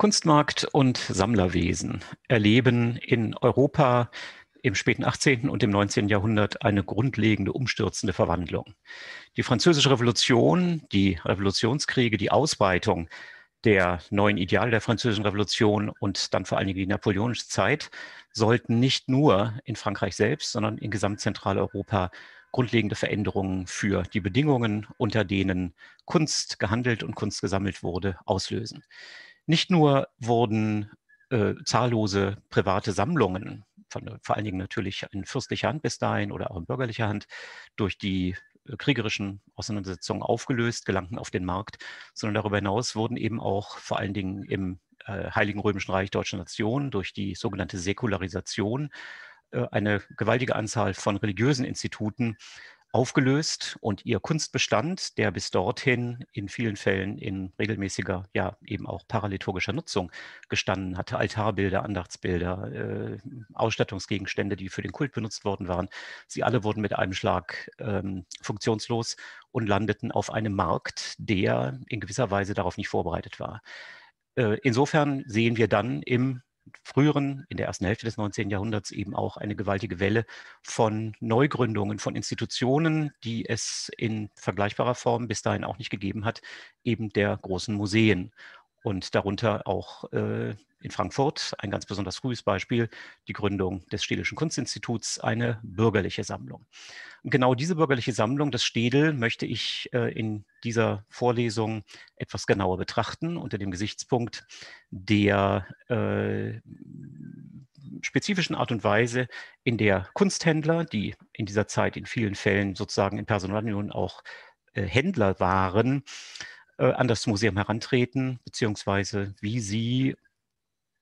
Kunstmarkt und Sammlerwesen erleben in Europa im späten 18. und im 19. Jahrhundert eine grundlegende, umstürzende Verwandlung. Die Französische Revolution, die Revolutionskriege, die Ausweitung der neuen Ideale der Französischen Revolution und dann vor allen Dingen die napoleonische Zeit sollten nicht nur in Frankreich selbst, sondern in Gesamtzentraleuropa grundlegende Veränderungen für die Bedingungen, unter denen Kunst gehandelt und Kunst gesammelt wurde, auslösen. Nicht nur wurden äh, zahllose private Sammlungen, von, vor allen Dingen natürlich in fürstlicher Hand bis dahin oder auch in bürgerlicher Hand, durch die äh, kriegerischen Auseinandersetzungen aufgelöst, gelangten auf den Markt, sondern darüber hinaus wurden eben auch vor allen Dingen im äh, Heiligen Römischen Reich Deutscher Nation durch die sogenannte Säkularisation äh, eine gewaltige Anzahl von religiösen Instituten aufgelöst und ihr Kunstbestand, der bis dorthin in vielen Fällen in regelmäßiger, ja eben auch paraliturgischer Nutzung gestanden hatte, Altarbilder, Andachtsbilder, äh, Ausstattungsgegenstände, die für den Kult benutzt worden waren, sie alle wurden mit einem Schlag ähm, funktionslos und landeten auf einem Markt, der in gewisser Weise darauf nicht vorbereitet war. Äh, insofern sehen wir dann im früheren, in der ersten Hälfte des 19. Jahrhunderts eben auch eine gewaltige Welle von Neugründungen, von Institutionen, die es in vergleichbarer Form bis dahin auch nicht gegeben hat, eben der großen Museen und darunter auch äh, in Frankfurt, ein ganz besonders frühes Beispiel, die Gründung des Städelschen Kunstinstituts, eine bürgerliche Sammlung. Und genau diese bürgerliche Sammlung, das Städel, möchte ich äh, in dieser Vorlesung etwas genauer betrachten unter dem Gesichtspunkt der äh, spezifischen Art und Weise, in der Kunsthändler, die in dieser Zeit in vielen Fällen sozusagen in Personalunion auch äh, Händler waren, äh, an das Museum herantreten, beziehungsweise wie sie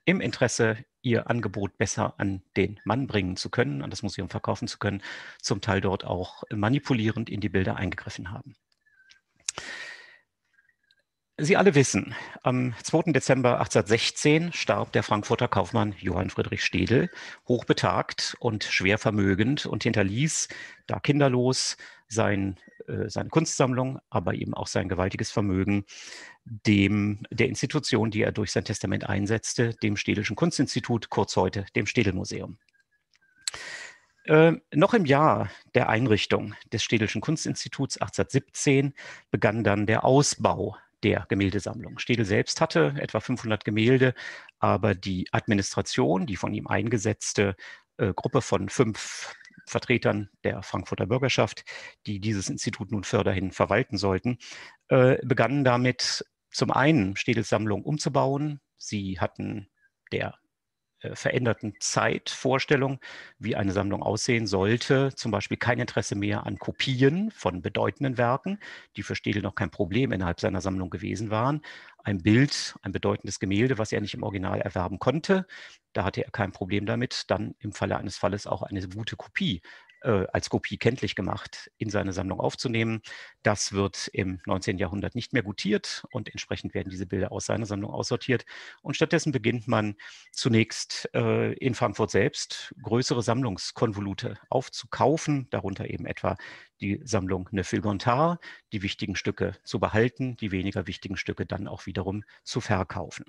im Interesse, ihr Angebot besser an den Mann bringen zu können, an das Museum verkaufen zu können, zum Teil dort auch manipulierend in die Bilder eingegriffen haben. Sie alle wissen, am 2. Dezember 1816 starb der Frankfurter Kaufmann Johann Friedrich Städel, hochbetagt und schwer vermögend und hinterließ, da kinderlos, sein, äh, seine Kunstsammlung, aber eben auch sein gewaltiges Vermögen dem, der Institution, die er durch sein Testament einsetzte, dem Städelschen Kunstinstitut, kurz heute dem Städelmuseum. Äh, noch im Jahr der Einrichtung des Städelschen Kunstinstituts 1817 begann dann der Ausbau der Gemäldesammlung. Städel selbst hatte etwa 500 Gemälde, aber die Administration, die von ihm eingesetzte äh, Gruppe von fünf Vertretern der Frankfurter Bürgerschaft, die dieses Institut nun förderhin verwalten sollten, äh, begannen damit zum einen Städels Sammlung umzubauen. Sie hatten der äh, veränderten Zeitvorstellung, wie eine Sammlung aussehen sollte. Zum Beispiel kein Interesse mehr an Kopien von bedeutenden Werken, die für Städel noch kein Problem innerhalb seiner Sammlung gewesen waren. Ein Bild, ein bedeutendes Gemälde, was er nicht im Original erwerben konnte, da hatte er kein Problem damit, dann im Falle eines Falles auch eine gute Kopie äh, als Kopie kenntlich gemacht, in seine Sammlung aufzunehmen. Das wird im 19. Jahrhundert nicht mehr gutiert und entsprechend werden diese Bilder aus seiner Sammlung aussortiert. Und stattdessen beginnt man zunächst äh, in Frankfurt selbst größere Sammlungskonvolute aufzukaufen, darunter eben etwa die Sammlung Neufil-Gontard, die wichtigen Stücke zu behalten, die weniger wichtigen Stücke dann auch wiederum zu verkaufen.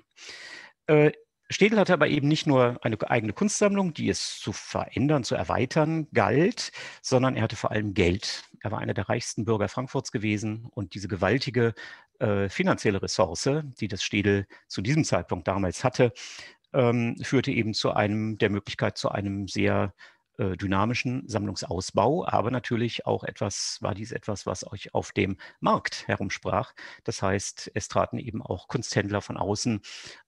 Äh, Städel hatte aber eben nicht nur eine eigene Kunstsammlung, die es zu verändern, zu erweitern galt, sondern er hatte vor allem Geld. Er war einer der reichsten Bürger Frankfurts gewesen und diese gewaltige äh, finanzielle Ressource, die das Städel zu diesem Zeitpunkt damals hatte, ähm, führte eben zu einem der Möglichkeit zu einem sehr äh, dynamischen Sammlungsausbau, aber natürlich auch etwas, war dies etwas, was euch auf dem Markt herumsprach. Das heißt, es traten eben auch Kunsthändler von außen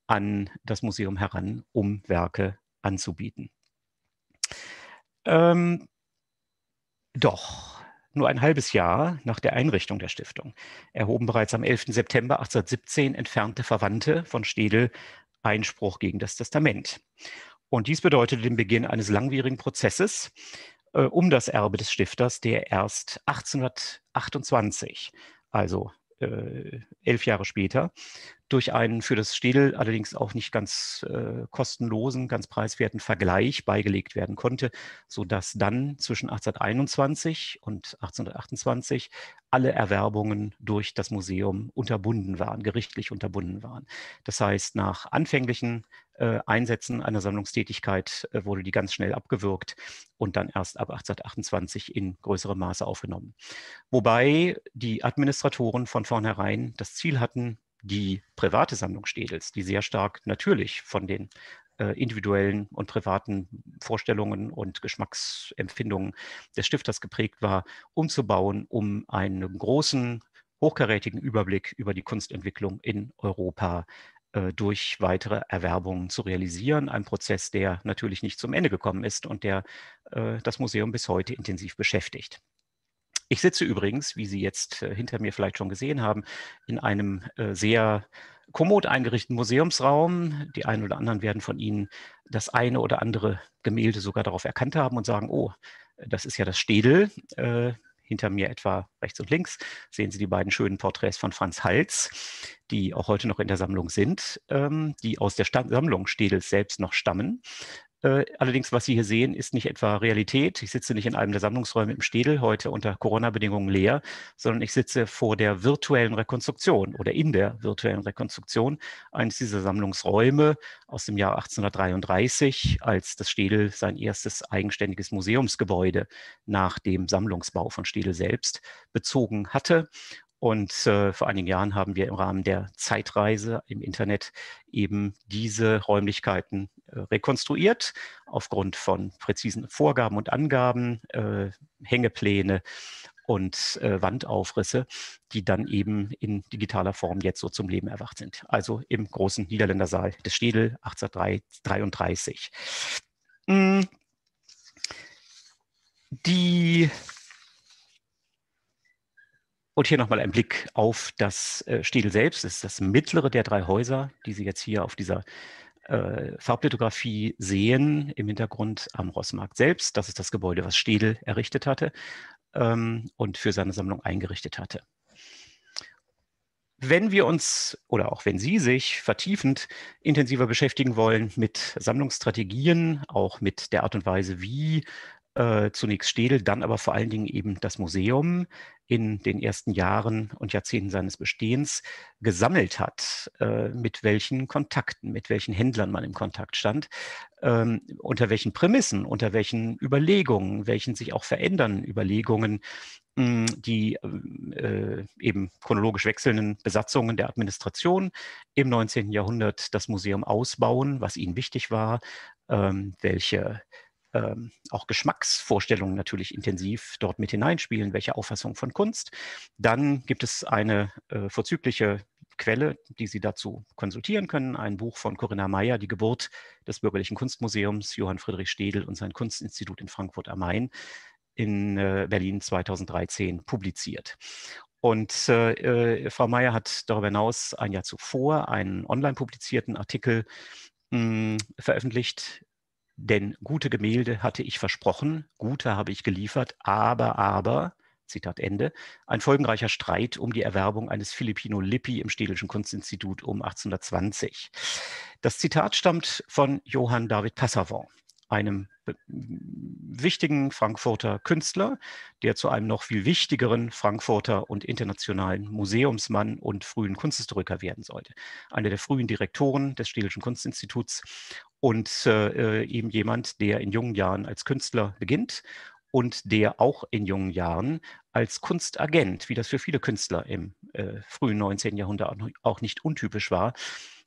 an das Museum heran, um Werke anzubieten. Ähm, doch, nur ein halbes Jahr nach der Einrichtung der Stiftung erhoben bereits am 11. September 1817 entfernte Verwandte von Städel Einspruch gegen das Testament. Und dies bedeutete den Beginn eines langwierigen Prozesses äh, um das Erbe des Stifters, der erst 1828, also äh, elf Jahre später, durch einen für das Städel allerdings auch nicht ganz äh, kostenlosen, ganz preiswerten Vergleich beigelegt werden konnte, sodass dann zwischen 1821 und 1828 alle Erwerbungen durch das Museum unterbunden waren, gerichtlich unterbunden waren. Das heißt, nach anfänglichen äh, Einsätzen einer Sammlungstätigkeit äh, wurde die ganz schnell abgewürgt und dann erst ab 1828 in größerem Maße aufgenommen. Wobei die Administratoren von vornherein das Ziel hatten, die private Sammlung Städels, die sehr stark natürlich von den äh, individuellen und privaten Vorstellungen und Geschmacksempfindungen des Stifters geprägt war, umzubauen, um einen großen, hochkarätigen Überblick über die Kunstentwicklung in Europa äh, durch weitere Erwerbungen zu realisieren. Ein Prozess, der natürlich nicht zum Ende gekommen ist und der äh, das Museum bis heute intensiv beschäftigt. Ich sitze übrigens, wie Sie jetzt äh, hinter mir vielleicht schon gesehen haben, in einem äh, sehr kommod eingerichteten Museumsraum. Die einen oder anderen werden von Ihnen das eine oder andere Gemälde sogar darauf erkannt haben und sagen, oh, das ist ja das Städel. Äh, hinter mir etwa rechts und links sehen Sie die beiden schönen Porträts von Franz Hals, die auch heute noch in der Sammlung sind, ähm, die aus der Sammlung Städels selbst noch stammen. Äh, allerdings, was Sie hier sehen, ist nicht etwa Realität. Ich sitze nicht in einem der Sammlungsräume im Städel, heute unter Corona-Bedingungen leer, sondern ich sitze vor der virtuellen Rekonstruktion oder in der virtuellen Rekonstruktion eines dieser Sammlungsräume aus dem Jahr 1833, als das Städel sein erstes eigenständiges Museumsgebäude nach dem Sammlungsbau von Städel selbst bezogen hatte. Und äh, vor einigen Jahren haben wir im Rahmen der Zeitreise im Internet eben diese Räumlichkeiten rekonstruiert aufgrund von präzisen Vorgaben und Angaben, äh, Hängepläne und äh, Wandaufrisse, die dann eben in digitaler Form jetzt so zum Leben erwacht sind. Also im großen Niederländersaal des Städel 1833. Hm. Die und hier nochmal ein Blick auf das äh, Städel selbst. Das ist das mittlere der drei Häuser, die Sie jetzt hier auf dieser äh, Farblithografie sehen, im Hintergrund am Rossmarkt selbst. Das ist das Gebäude, was Städel errichtet hatte ähm, und für seine Sammlung eingerichtet hatte. Wenn wir uns oder auch wenn Sie sich vertiefend intensiver beschäftigen wollen mit Sammlungsstrategien, auch mit der Art und Weise, wie äh, zunächst Städel, dann aber vor allen Dingen eben das Museum in den ersten Jahren und Jahrzehnten seines Bestehens gesammelt hat, äh, mit welchen Kontakten, mit welchen Händlern man im Kontakt stand, ähm, unter welchen Prämissen, unter welchen Überlegungen, welchen sich auch verändern Überlegungen hm, die äh, eben chronologisch wechselnden Besatzungen der Administration im 19. Jahrhundert das Museum ausbauen, was ihnen wichtig war, ähm, welche ähm, auch Geschmacksvorstellungen natürlich intensiv dort mit hineinspielen, welche Auffassung von Kunst. Dann gibt es eine äh, vorzügliche Quelle, die Sie dazu konsultieren können, ein Buch von Corinna Meyer, Die Geburt des Bürgerlichen Kunstmuseums, Johann Friedrich Städel und sein Kunstinstitut in Frankfurt am Main in äh, Berlin 2013 publiziert. Und äh, äh, Frau Meyer hat darüber hinaus ein Jahr zuvor einen online publizierten Artikel mh, hm, veröffentlicht, denn gute Gemälde hatte ich versprochen, gute habe ich geliefert, aber, aber, Zitat Ende, ein folgenreicher Streit um die Erwerbung eines Filippino Lippi im Städelschen Kunstinstitut um 1820. Das Zitat stammt von Johann David Passavant, einem wichtigen Frankfurter Künstler, der zu einem noch viel wichtigeren Frankfurter und internationalen Museumsmann und frühen Kunsthistoriker werden sollte. Einer der frühen Direktoren des Städelschen Kunstinstituts und äh, eben jemand, der in jungen Jahren als Künstler beginnt und der auch in jungen Jahren als Kunstagent, wie das für viele Künstler im äh, frühen 19. Jahrhundert auch nicht untypisch war,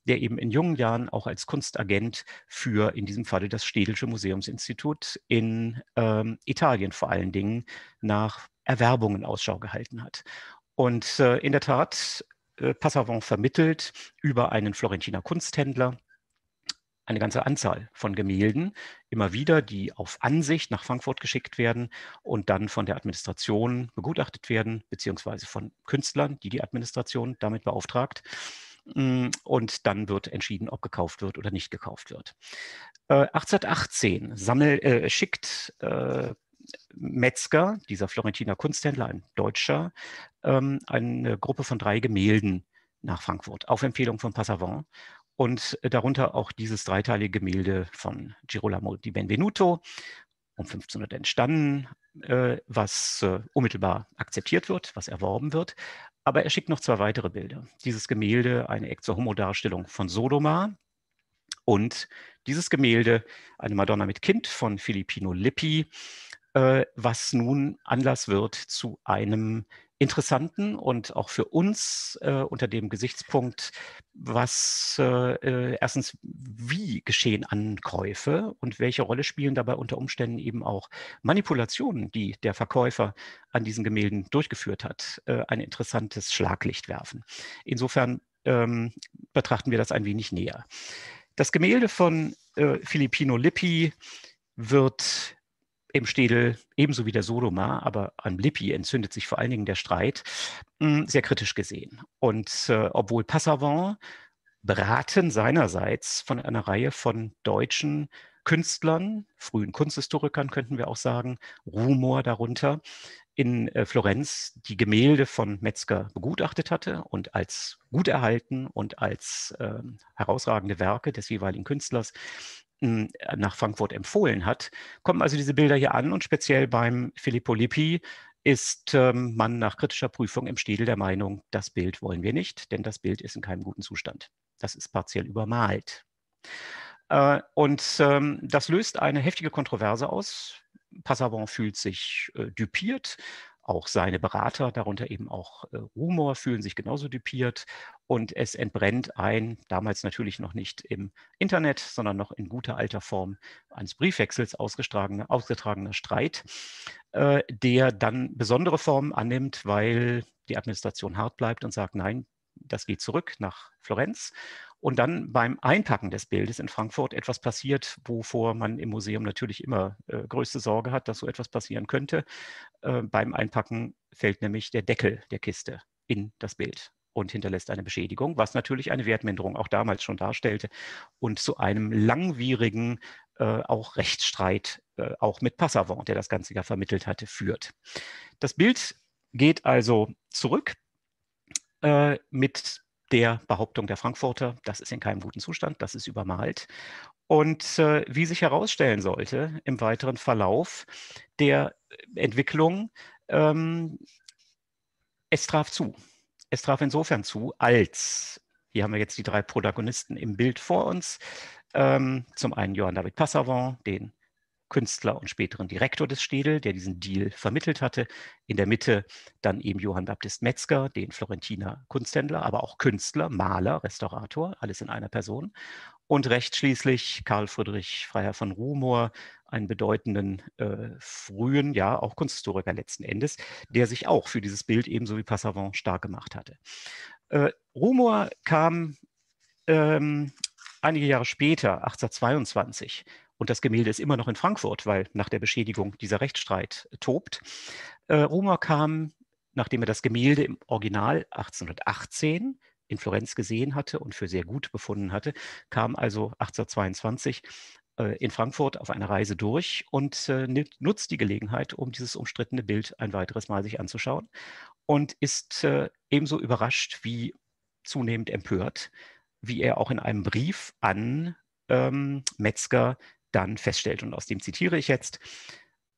der eben in jungen Jahren auch als Kunstagent für in diesem Falle das Städelsche Museumsinstitut in ähm, Italien vor allen Dingen nach Erwerbungen Ausschau gehalten hat. Und äh, in der Tat, äh, Passavant vermittelt über einen Florentiner Kunsthändler eine ganze Anzahl von Gemälden, immer wieder, die auf Ansicht nach Frankfurt geschickt werden und dann von der Administration begutachtet werden, beziehungsweise von Künstlern, die die Administration damit beauftragt. Mm, und dann wird entschieden, ob gekauft wird oder nicht gekauft wird. 1818 äh, sammel, äh, schickt äh, Metzger, dieser Florentiner Kunsthändler, ein Deutscher, ähm, eine Gruppe von drei Gemälden nach Frankfurt auf Empfehlung von Passavant und darunter auch dieses dreiteilige Gemälde von Girolamo di Benvenuto, um 1500 entstanden, äh, was äh, unmittelbar akzeptiert wird, was erworben wird. Aber er schickt noch zwei weitere Bilder. Dieses Gemälde, eine Exo Homo-Darstellung von Sodoma und dieses Gemälde, eine Madonna mit Kind von Filippino Lippi, äh, was nun Anlass wird zu einem interessanten und auch für uns äh, unter dem Gesichtspunkt, was äh, äh, erstens, wie geschehen Ankäufe und welche Rolle spielen dabei unter Umständen eben auch Manipulationen, die der Verkäufer an diesen Gemälden durchgeführt hat, äh, ein interessantes Schlaglicht werfen. Insofern ähm, betrachten wir das ein wenig näher. Das Gemälde von äh, Filippino Lippi wird im Städel, ebenso wie der Sodoma, aber an Lippi entzündet sich vor allen Dingen der Streit, hm, sehr kritisch gesehen. Und äh, obwohl Passavant beraten seinerseits von einer Reihe von deutschen Künstlern, frühen Kunsthistorikern könnten wir auch sagen, Rumor darunter, in äh, Florenz die Gemälde von Metzger begutachtet hatte und als gut erhalten und als äh, herausragende Werke des jeweiligen Künstlers nach Frankfurt empfohlen hat, kommen also diese Bilder hier an und speziell beim Filippo Lippi ist ähm, man nach kritischer Prüfung im Städel der Meinung, das Bild wollen wir nicht, denn das Bild ist in keinem guten Zustand. Das ist partiell übermalt. Äh, und ähm, das löst eine heftige Kontroverse aus. Passavant fühlt sich äh, düpiert, auch seine Berater, darunter eben auch äh, Rumor, fühlen sich genauso düpiert. Und es entbrennt ein, damals natürlich noch nicht im Internet, sondern noch in guter alter Form eines Briefwechsels ausgetragener, ausgetragener Streit, äh, der dann besondere Formen annimmt, weil die Administration hart bleibt und sagt, nein, das geht zurück nach Florenz und dann beim Einpacken des Bildes in Frankfurt etwas passiert, wovor man im Museum natürlich immer äh, größte Sorge hat, dass so etwas passieren könnte. Äh, beim Einpacken fällt nämlich der Deckel der Kiste in das Bild und hinterlässt eine Beschädigung, was natürlich eine Wertminderung auch damals schon darstellte und zu einem langwierigen äh, auch Rechtsstreit, äh, auch mit Passavant, der das Ganze ja vermittelt hatte, führt. Das Bild geht also zurück äh, mit der Behauptung der Frankfurter, das ist in keinem guten Zustand, das ist übermalt. Und äh, wie sich herausstellen sollte im weiteren Verlauf der Entwicklung, ähm, es traf zu. Es traf insofern zu, als, hier haben wir jetzt die drei Protagonisten im Bild vor uns, ähm, zum einen Johann David Passavant, den Künstler und späteren Direktor des Städel, der diesen Deal vermittelt hatte. In der Mitte dann eben Johann Baptist Metzger, den Florentiner Kunsthändler, aber auch Künstler, Maler, Restaurator, alles in einer Person. Und rechts schließlich Karl Friedrich Freiherr von Rumor, einen bedeutenden äh, frühen, ja auch Kunsthistoriker letzten Endes, der sich auch für dieses Bild ebenso wie Passavant stark gemacht hatte. Äh, Rumor kam ähm, einige Jahre später, 1822, und das Gemälde ist immer noch in Frankfurt, weil nach der Beschädigung dieser Rechtsstreit tobt. Äh, Romer kam, nachdem er das Gemälde im Original 1818 in Florenz gesehen hatte und für sehr gut befunden hatte, kam also 1822 äh, in Frankfurt auf eine Reise durch und äh, nutzt die Gelegenheit, um dieses umstrittene Bild ein weiteres Mal sich anzuschauen und ist äh, ebenso überrascht wie zunehmend empört, wie er auch in einem Brief an ähm, Metzger dann feststellt. Und aus dem zitiere ich jetzt.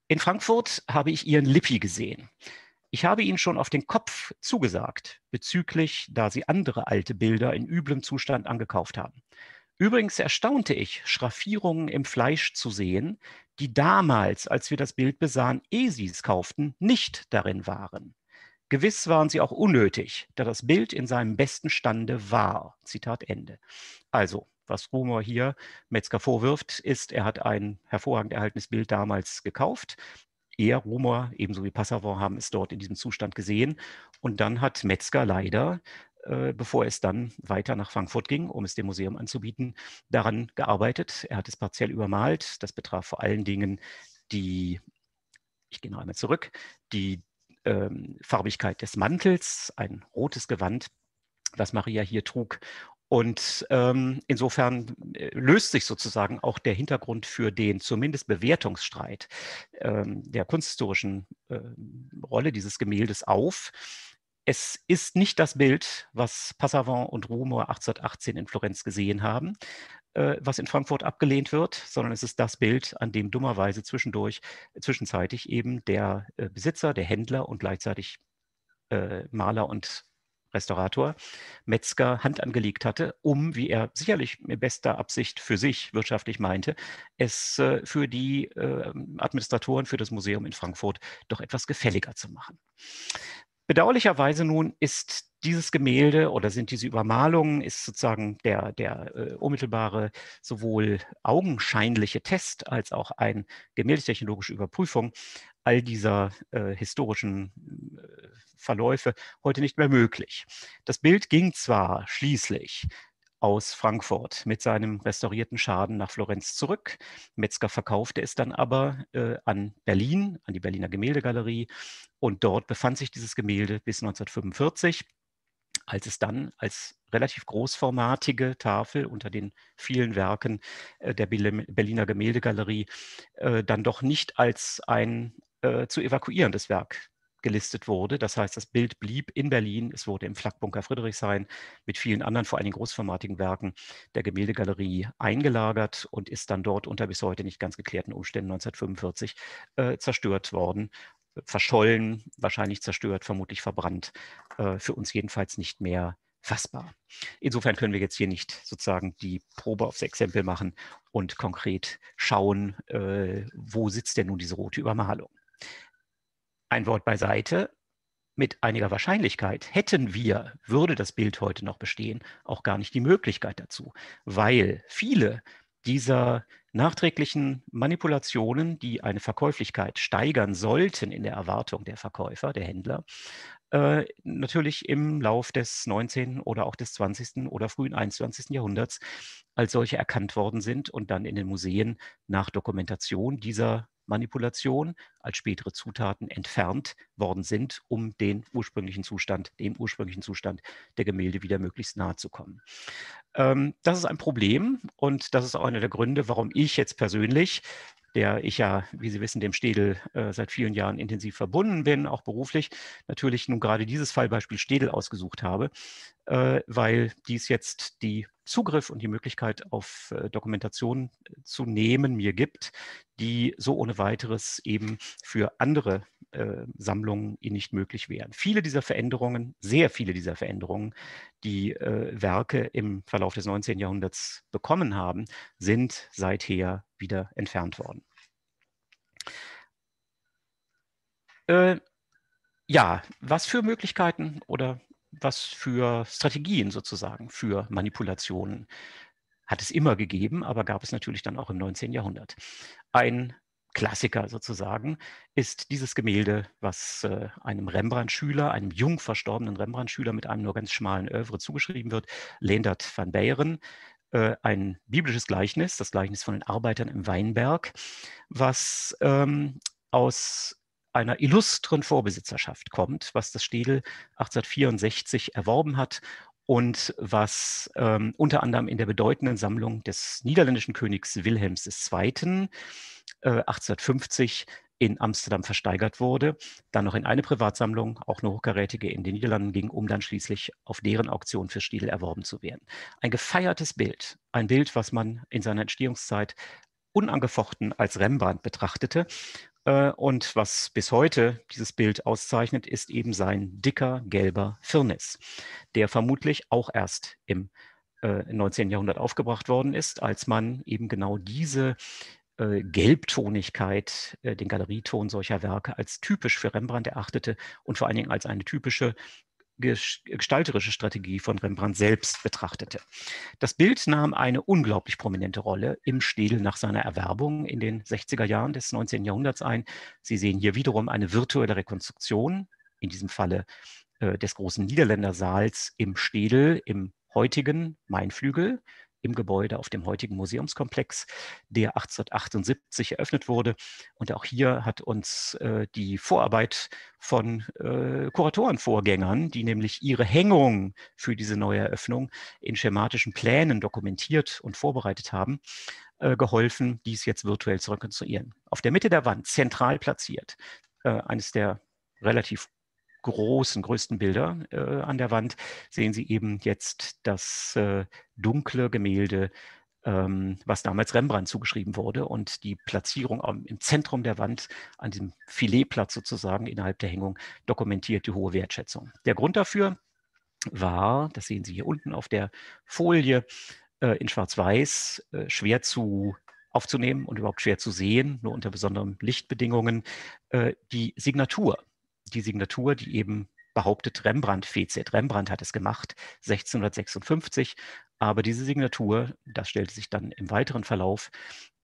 In Frankfurt habe ich Ihren Lippi gesehen. Ich habe Ihnen schon auf den Kopf zugesagt, bezüglich, da Sie andere alte Bilder in üblem Zustand angekauft haben. Übrigens erstaunte ich, Schraffierungen im Fleisch zu sehen, die damals, als wir das Bild besahen, ehe Sie es kauften, nicht darin waren. Gewiss waren sie auch unnötig, da das Bild in seinem besten Stande war. Zitat Ende. Also, was Rumor hier Metzger vorwirft, ist, er hat ein hervorragend erhaltenes Bild damals gekauft. Er, Rumor, ebenso wie Passavant, haben es dort in diesem Zustand gesehen. Und dann hat Metzger leider, äh, bevor es dann weiter nach Frankfurt ging, um es dem Museum anzubieten, daran gearbeitet. Er hat es partiell übermalt. Das betraf vor allen Dingen die, ich gehe noch einmal zurück, die ähm, Farbigkeit des Mantels, ein rotes Gewand, was Maria hier trug und ähm, insofern äh, löst sich sozusagen auch der Hintergrund für den zumindest Bewertungsstreit ähm, der kunsthistorischen äh, Rolle dieses Gemäldes auf. es ist nicht das Bild, was Passavant und Rumor 1818 in Florenz gesehen haben, äh, was in Frankfurt abgelehnt wird, sondern es ist das Bild, an dem dummerweise zwischendurch, zwischenzeitlich eben der äh, Besitzer, der Händler und gleichzeitig äh, Maler und Restaurator, Metzger Hand angelegt hatte, um, wie er sicherlich mit bester Absicht für sich wirtschaftlich meinte, es äh, für die äh, Administratoren für das Museum in Frankfurt doch etwas gefälliger zu machen. Bedauerlicherweise nun ist dieses Gemälde oder sind diese Übermalungen, ist sozusagen der, der äh, unmittelbare sowohl augenscheinliche Test als auch eine gemäldetechnologische Überprüfung all dieser äh, historischen äh, Verläufe heute nicht mehr möglich. Das Bild ging zwar schließlich aus Frankfurt mit seinem restaurierten Schaden nach Florenz zurück. Metzger verkaufte es dann aber äh, an Berlin, an die Berliner Gemäldegalerie. Und dort befand sich dieses Gemälde bis 1945, als es dann als relativ großformatige Tafel unter den vielen Werken äh, der Berliner Gemäldegalerie äh, dann doch nicht als ein äh, zu evakuierendes Werk gelistet wurde. Das heißt, das Bild blieb in Berlin. Es wurde im Flakbunker Friedrichshain mit vielen anderen, vor allen Dingen großformatigen Werken der Gemäldegalerie eingelagert und ist dann dort unter bis heute nicht ganz geklärten Umständen 1945 äh, zerstört worden. Verschollen, wahrscheinlich zerstört, vermutlich verbrannt. Äh, für uns jedenfalls nicht mehr fassbar. Insofern können wir jetzt hier nicht sozusagen die Probe aufs Exempel machen und konkret schauen, äh, wo sitzt denn nun diese rote Übermalung ein Wort beiseite, mit einiger Wahrscheinlichkeit hätten wir, würde das Bild heute noch bestehen, auch gar nicht die Möglichkeit dazu, weil viele dieser nachträglichen Manipulationen, die eine Verkäuflichkeit steigern sollten in der Erwartung der Verkäufer, der Händler, äh, natürlich im Lauf des 19. oder auch des 20. oder frühen 21. Jahrhunderts als solche erkannt worden sind und dann in den Museen nach Dokumentation dieser Manipulation als spätere Zutaten entfernt worden sind, um den ursprünglichen Zustand, dem ursprünglichen Zustand der Gemälde wieder möglichst nahe zu kommen. Ähm, das ist ein Problem und das ist auch einer der Gründe, warum ich jetzt persönlich der ich ja, wie Sie wissen, dem Städel äh, seit vielen Jahren intensiv verbunden bin, auch beruflich, natürlich nun gerade dieses Fallbeispiel Städel ausgesucht habe, äh, weil dies jetzt die Zugriff und die Möglichkeit auf äh, Dokumentation äh, zu nehmen mir gibt, die so ohne weiteres eben für andere äh, Sammlungen nicht möglich wären. Viele dieser Veränderungen, sehr viele dieser Veränderungen, die äh, Werke im Verlauf des 19. Jahrhunderts bekommen haben, sind seither wieder entfernt worden. Äh, ja, was für Möglichkeiten oder was für Strategien sozusagen für Manipulationen hat es immer gegeben, aber gab es natürlich dann auch im 19. Jahrhundert. Ein Klassiker sozusagen ist dieses Gemälde, was äh, einem Rembrandt-Schüler, einem jung verstorbenen Rembrandt-Schüler mit einem nur ganz schmalen Övre zugeschrieben wird, Leendert van Beieren, äh, ein biblisches Gleichnis, das Gleichnis von den Arbeitern im Weinberg, was ähm, aus einer illustren Vorbesitzerschaft kommt, was das Städel 1864 erworben hat und was ähm, unter anderem in der bedeutenden Sammlung des niederländischen Königs Wilhelms II. Äh, 1850 in Amsterdam versteigert wurde, dann noch in eine Privatsammlung, auch eine hochkarätige in den Niederlanden ging, um dann schließlich auf deren Auktion für Stiedel erworben zu werden. Ein gefeiertes Bild, ein Bild, was man in seiner Entstehungszeit unangefochten als Rembrandt betrachtete und was bis heute dieses Bild auszeichnet, ist eben sein dicker gelber Firnis, der vermutlich auch erst im 19. Äh, Jahrhundert aufgebracht worden ist, als man eben genau diese äh, Gelbtonigkeit, den Galerieton solcher Werke als typisch für Rembrandt erachtete und vor allen Dingen als eine typische gestalterische Strategie von Rembrandt selbst betrachtete. Das Bild nahm eine unglaublich prominente Rolle im Stil nach seiner Erwerbung in den 60er Jahren des 19. Jahrhunderts ein. Sie sehen hier wiederum eine virtuelle Rekonstruktion, in diesem Falle äh, des großen Niederländersaals im Städel im heutigen Mainflügel im Gebäude auf dem heutigen Museumskomplex, der 1878 eröffnet wurde. Und auch hier hat uns äh, die Vorarbeit von äh, Kuratorenvorgängern, die nämlich ihre Hängung für diese neue Eröffnung in schematischen Plänen dokumentiert und vorbereitet haben, äh, geholfen, dies jetzt virtuell zu rekonstruieren. Auf der Mitte der Wand, zentral platziert, äh, eines der relativ großen, größten Bilder äh, an der Wand sehen Sie eben jetzt das äh, dunkle Gemälde, ähm, was damals Rembrandt zugeschrieben wurde und die Platzierung am, im Zentrum der Wand, an diesem Filetplatz sozusagen innerhalb der Hängung, dokumentiert die hohe Wertschätzung. Der Grund dafür war, das sehen Sie hier unten auf der Folie, äh, in Schwarz-Weiß äh, schwer zu aufzunehmen und überhaupt schwer zu sehen, nur unter besonderen Lichtbedingungen, äh, die Signatur. Die Signatur, die eben behauptet Rembrandt fezit. Rembrandt hat es gemacht, 1656, aber diese Signatur, das stellte sich dann im weiteren Verlauf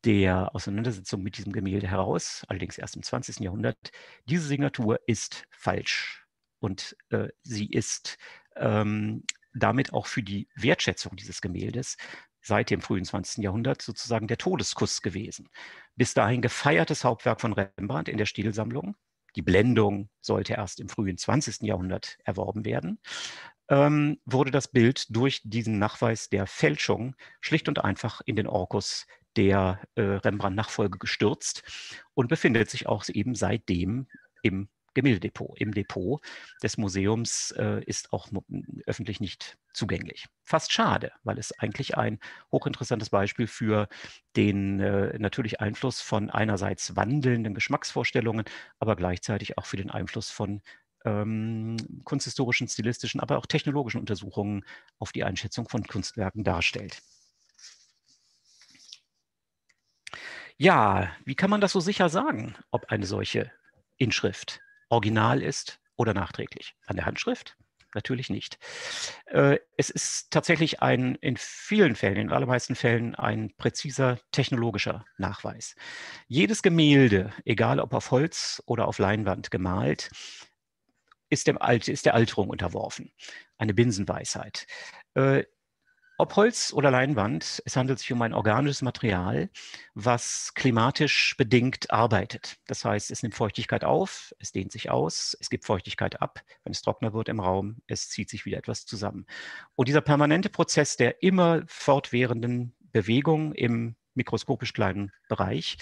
der Auseinandersetzung mit diesem Gemälde heraus, allerdings erst im 20. Jahrhundert, diese Signatur ist falsch und äh, sie ist ähm, damit auch für die Wertschätzung dieses Gemäldes seit dem frühen 20. Jahrhundert sozusagen der Todeskuss gewesen. Bis dahin gefeiertes Hauptwerk von Rembrandt in der Stilsammlung. Die Blendung sollte erst im frühen 20. Jahrhundert erworben werden. Ähm, wurde das Bild durch diesen Nachweis der Fälschung schlicht und einfach in den Orkus der äh, Rembrandt-Nachfolge gestürzt und befindet sich auch eben seitdem im Gemäldedepot. Im Depot des Museums äh, ist auch öffentlich nicht zugänglich. Fast schade, weil es eigentlich ein hochinteressantes Beispiel für den äh, natürlich Einfluss von einerseits wandelnden Geschmacksvorstellungen, aber gleichzeitig auch für den Einfluss von ähm, kunsthistorischen, stilistischen, aber auch technologischen Untersuchungen auf die Einschätzung von Kunstwerken darstellt. Ja, wie kann man das so sicher sagen, ob eine solche Inschrift original ist oder nachträglich. An der Handschrift natürlich nicht. Äh, es ist tatsächlich ein in vielen Fällen, in allermeisten Fällen, ein präziser technologischer Nachweis. Jedes Gemälde, egal ob auf Holz oder auf Leinwand gemalt, ist, dem Alt, ist der Alterung unterworfen. Eine Binsenweisheit. Ob Holz oder Leinwand, es handelt sich um ein organisches Material, was klimatisch bedingt arbeitet. Das heißt, es nimmt Feuchtigkeit auf, es dehnt sich aus, es gibt Feuchtigkeit ab, wenn es trockener wird im Raum, es zieht sich wieder etwas zusammen. Und dieser permanente Prozess der immer fortwährenden Bewegung im mikroskopisch kleinen Bereich,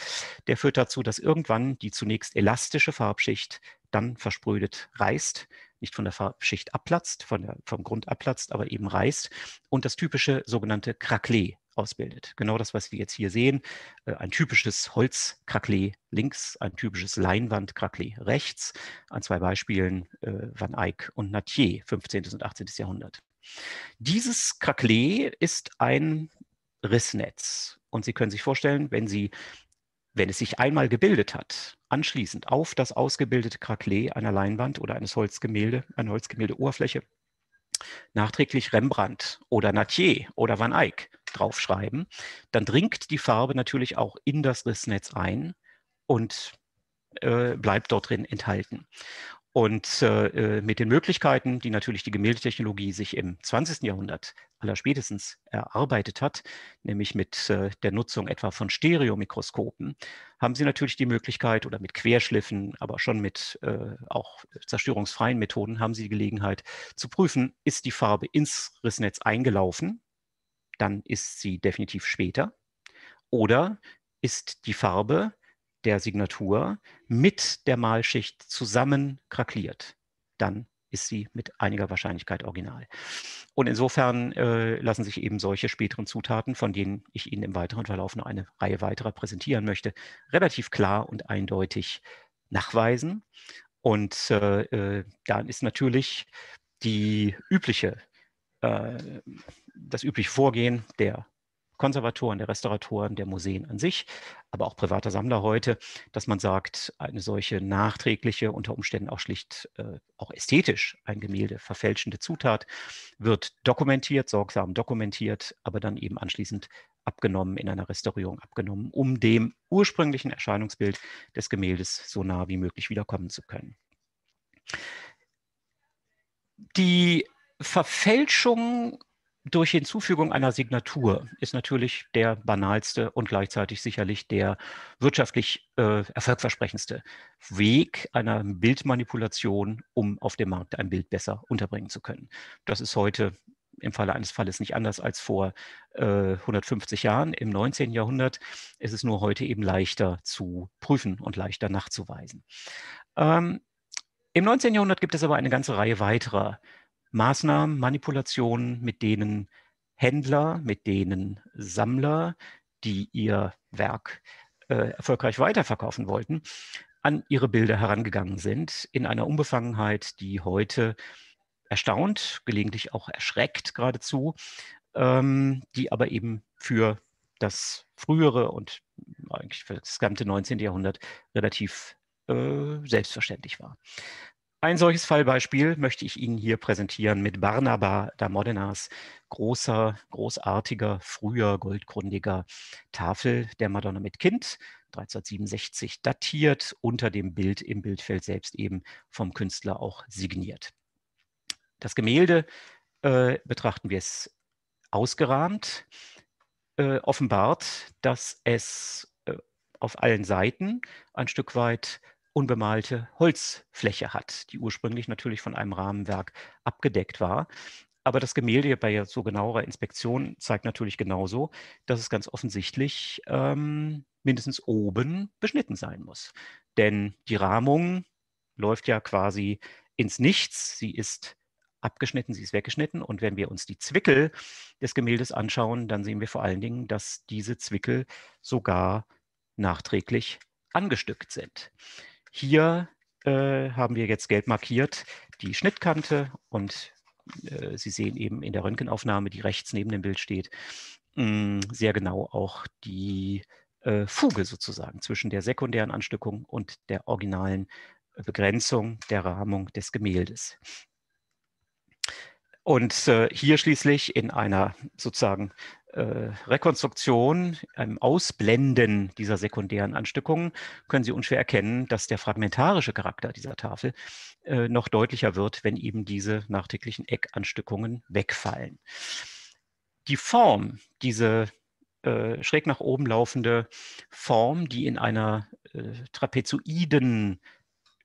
der führt dazu, dass irgendwann die zunächst elastische Farbschicht dann versprödet reißt, nicht von der Farbschicht abplatzt, von der, vom Grund abplatzt, aber eben reißt und das typische sogenannte Craquelé ausbildet. Genau das, was wir jetzt hier sehen, äh, ein typisches Holz-Craquelé links, ein typisches Leinwand-Craquelé rechts, an zwei Beispielen äh, Van Eyck und Nattier, 15. und 18. Jahrhundert. Dieses Craquelé ist ein Rissnetz. Und Sie können sich vorstellen, wenn Sie wenn es sich einmal gebildet hat, anschließend auf das ausgebildete Craquelé einer Leinwand oder eines Holzgemälde, eine Holzgemälde-Oberfläche, nachträglich Rembrandt oder Nattier oder Van Eyck draufschreiben, dann dringt die Farbe natürlich auch in das Rissnetz ein und äh, bleibt dort drin enthalten. Und äh, mit den Möglichkeiten, die natürlich die Gemäldetechnologie sich im 20. Jahrhundert allerspätestens erarbeitet hat, nämlich mit äh, der Nutzung etwa von Stereomikroskopen, haben Sie natürlich die Möglichkeit oder mit Querschliffen, aber schon mit äh, auch zerstörungsfreien Methoden haben Sie die Gelegenheit zu prüfen, ist die Farbe ins Rissnetz eingelaufen, dann ist sie definitiv später, oder ist die Farbe der Signatur mit der Malschicht zusammen krakliert, dann ist sie mit einiger Wahrscheinlichkeit original. Und insofern äh, lassen sich eben solche späteren Zutaten, von denen ich Ihnen im weiteren Verlauf noch eine Reihe weiterer präsentieren möchte, relativ klar und eindeutig nachweisen. Und äh, äh dann ist natürlich die übliche, äh, das übliche Vorgehen der Konservatoren, der Restauratoren, der Museen an sich, aber auch privater Sammler heute, dass man sagt, eine solche nachträgliche, unter Umständen auch schlicht äh, auch ästhetisch ein Gemälde verfälschende Zutat wird dokumentiert, sorgsam dokumentiert, aber dann eben anschließend abgenommen, in einer Restaurierung abgenommen, um dem ursprünglichen Erscheinungsbild des Gemäldes so nah wie möglich wiederkommen zu können. Die Verfälschung durch Hinzufügung einer Signatur ist natürlich der banalste und gleichzeitig sicherlich der wirtschaftlich äh, erfolgversprechendste Weg einer Bildmanipulation, um auf dem Markt ein Bild besser unterbringen zu können. Das ist heute im Falle eines Falles nicht anders als vor äh, 150 Jahren im 19. Jahrhundert. Es ist nur heute eben leichter zu prüfen und leichter nachzuweisen. Ähm, Im 19. Jahrhundert gibt es aber eine ganze Reihe weiterer Maßnahmen, Manipulationen, mit denen Händler, mit denen Sammler, die ihr Werk äh, erfolgreich weiterverkaufen wollten, an ihre Bilder herangegangen sind, in einer Unbefangenheit, die heute erstaunt, gelegentlich auch erschreckt geradezu, ähm, die aber eben für das frühere und eigentlich für das gesamte 19. Jahrhundert relativ äh, selbstverständlich war. Ein solches Fallbeispiel möchte ich Ihnen hier präsentieren mit Barnaba da Modenas großer, großartiger, früher goldgründiger Tafel der Madonna mit Kind, 1367 datiert, unter dem Bild im Bildfeld selbst eben vom Künstler auch signiert. Das Gemälde äh, betrachten wir es ausgerahmt, äh, offenbart, dass es äh, auf allen Seiten ein Stück weit unbemalte Holzfläche hat, die ursprünglich natürlich von einem Rahmenwerk abgedeckt war. Aber das Gemälde bei so genauerer Inspektion zeigt natürlich genauso, dass es ganz offensichtlich ähm, mindestens oben beschnitten sein muss. Denn die Rahmung läuft ja quasi ins Nichts. Sie ist abgeschnitten, sie ist weggeschnitten. Und wenn wir uns die Zwickel des Gemäldes anschauen, dann sehen wir vor allen Dingen, dass diese Zwickel sogar nachträglich angestückt sind. Hier äh, haben wir jetzt gelb markiert die Schnittkante und äh, Sie sehen eben in der Röntgenaufnahme, die rechts neben dem Bild steht, mm, sehr genau auch die äh, Fuge sozusagen zwischen der sekundären Anstückung und der originalen Begrenzung der Rahmung des Gemäldes. Und äh, hier schließlich in einer sozusagen äh, Rekonstruktion, einem Ausblenden dieser sekundären Anstückungen, können Sie unschwer erkennen, dass der fragmentarische Charakter dieser Tafel äh, noch deutlicher wird, wenn eben diese nachträglichen Eckanstückungen wegfallen. Die Form, diese äh, schräg nach oben laufende Form, die in einer äh, trapezoiden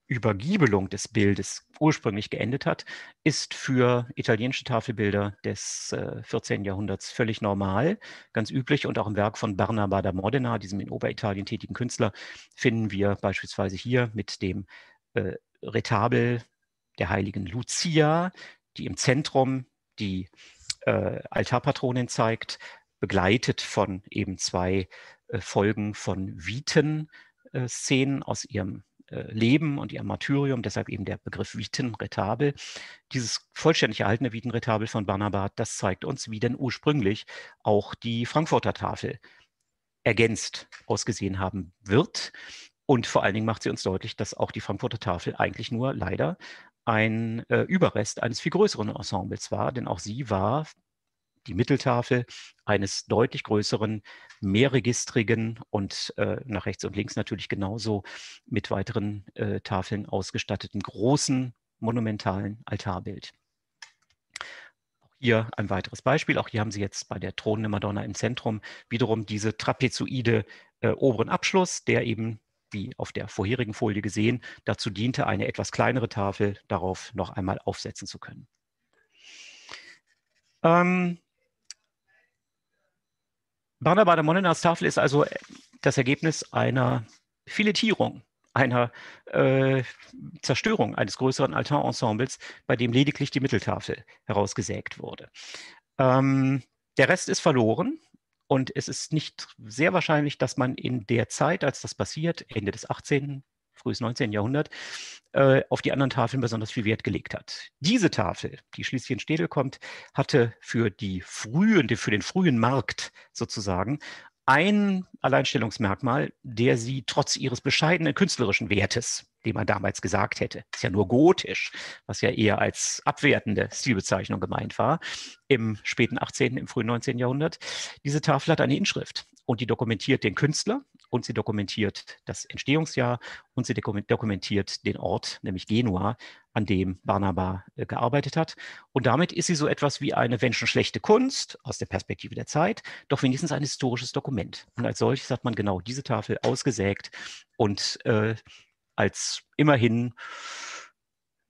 Übergiebelung des Bildes ursprünglich geendet hat, ist für italienische Tafelbilder des äh, 14. Jahrhunderts völlig normal, ganz üblich und auch im Werk von Bernaba da Modena, diesem in Oberitalien tätigen Künstler, finden wir beispielsweise hier mit dem äh, Retabel der heiligen Lucia, die im Zentrum die äh, Altarpatronin zeigt, begleitet von eben zwei äh, Folgen von Viten-Szenen aus ihrem äh, Leben und ihr Martyrium, deshalb eben der Begriff Vitenretabel. Dieses vollständig erhaltene Vitenretabel von Barnabas, das zeigt uns, wie denn ursprünglich auch die Frankfurter Tafel ergänzt ausgesehen haben wird. Und vor allen Dingen macht sie uns deutlich, dass auch die Frankfurter Tafel eigentlich nur leider ein äh, Überrest eines viel größeren Ensembles war, denn auch sie war die Mitteltafel eines deutlich größeren, mehrregistrigen und äh, nach rechts und links natürlich genauso mit weiteren äh, Tafeln ausgestatteten großen monumentalen Altarbild. Hier ein weiteres Beispiel. Auch hier haben Sie jetzt bei der thronenden Madonna im Zentrum wiederum diese trapezoide äh, oberen Abschluss, der eben wie auf der vorherigen Folie gesehen, dazu diente, eine etwas kleinere Tafel darauf noch einmal aufsetzen zu können. Ähm, Barnabas der Monenas Tafel ist also äh, das Ergebnis einer Filetierung, einer äh, Zerstörung eines größeren Altarensembles, bei dem lediglich die Mitteltafel herausgesägt wurde. Ähm, der Rest ist verloren und es ist nicht sehr wahrscheinlich, dass man in der Zeit, als das passiert, Ende des 18., frühes 19. Jahrhundert, äh, auf die anderen Tafeln besonders viel Wert gelegt hat. Diese Tafel, die schließlich in Städel kommt, hatte für, die frühen, für den frühen Markt sozusagen ein Alleinstellungsmerkmal, der sie trotz ihres bescheidenen künstlerischen Wertes, den man damals gesagt hätte, ist ja nur gotisch, was ja eher als abwertende Stilbezeichnung gemeint war, im späten 18., im frühen 19. Jahrhundert. Diese Tafel hat eine Inschrift und die dokumentiert den Künstler und sie dokumentiert das Entstehungsjahr und sie dokumentiert den Ort, nämlich Genua, an dem Barnaba äh, gearbeitet hat. Und damit ist sie so etwas wie eine, wenn schon schlechte Kunst aus der Perspektive der Zeit, doch wenigstens ein historisches Dokument. Und als solches hat man genau diese Tafel ausgesägt und äh, als immerhin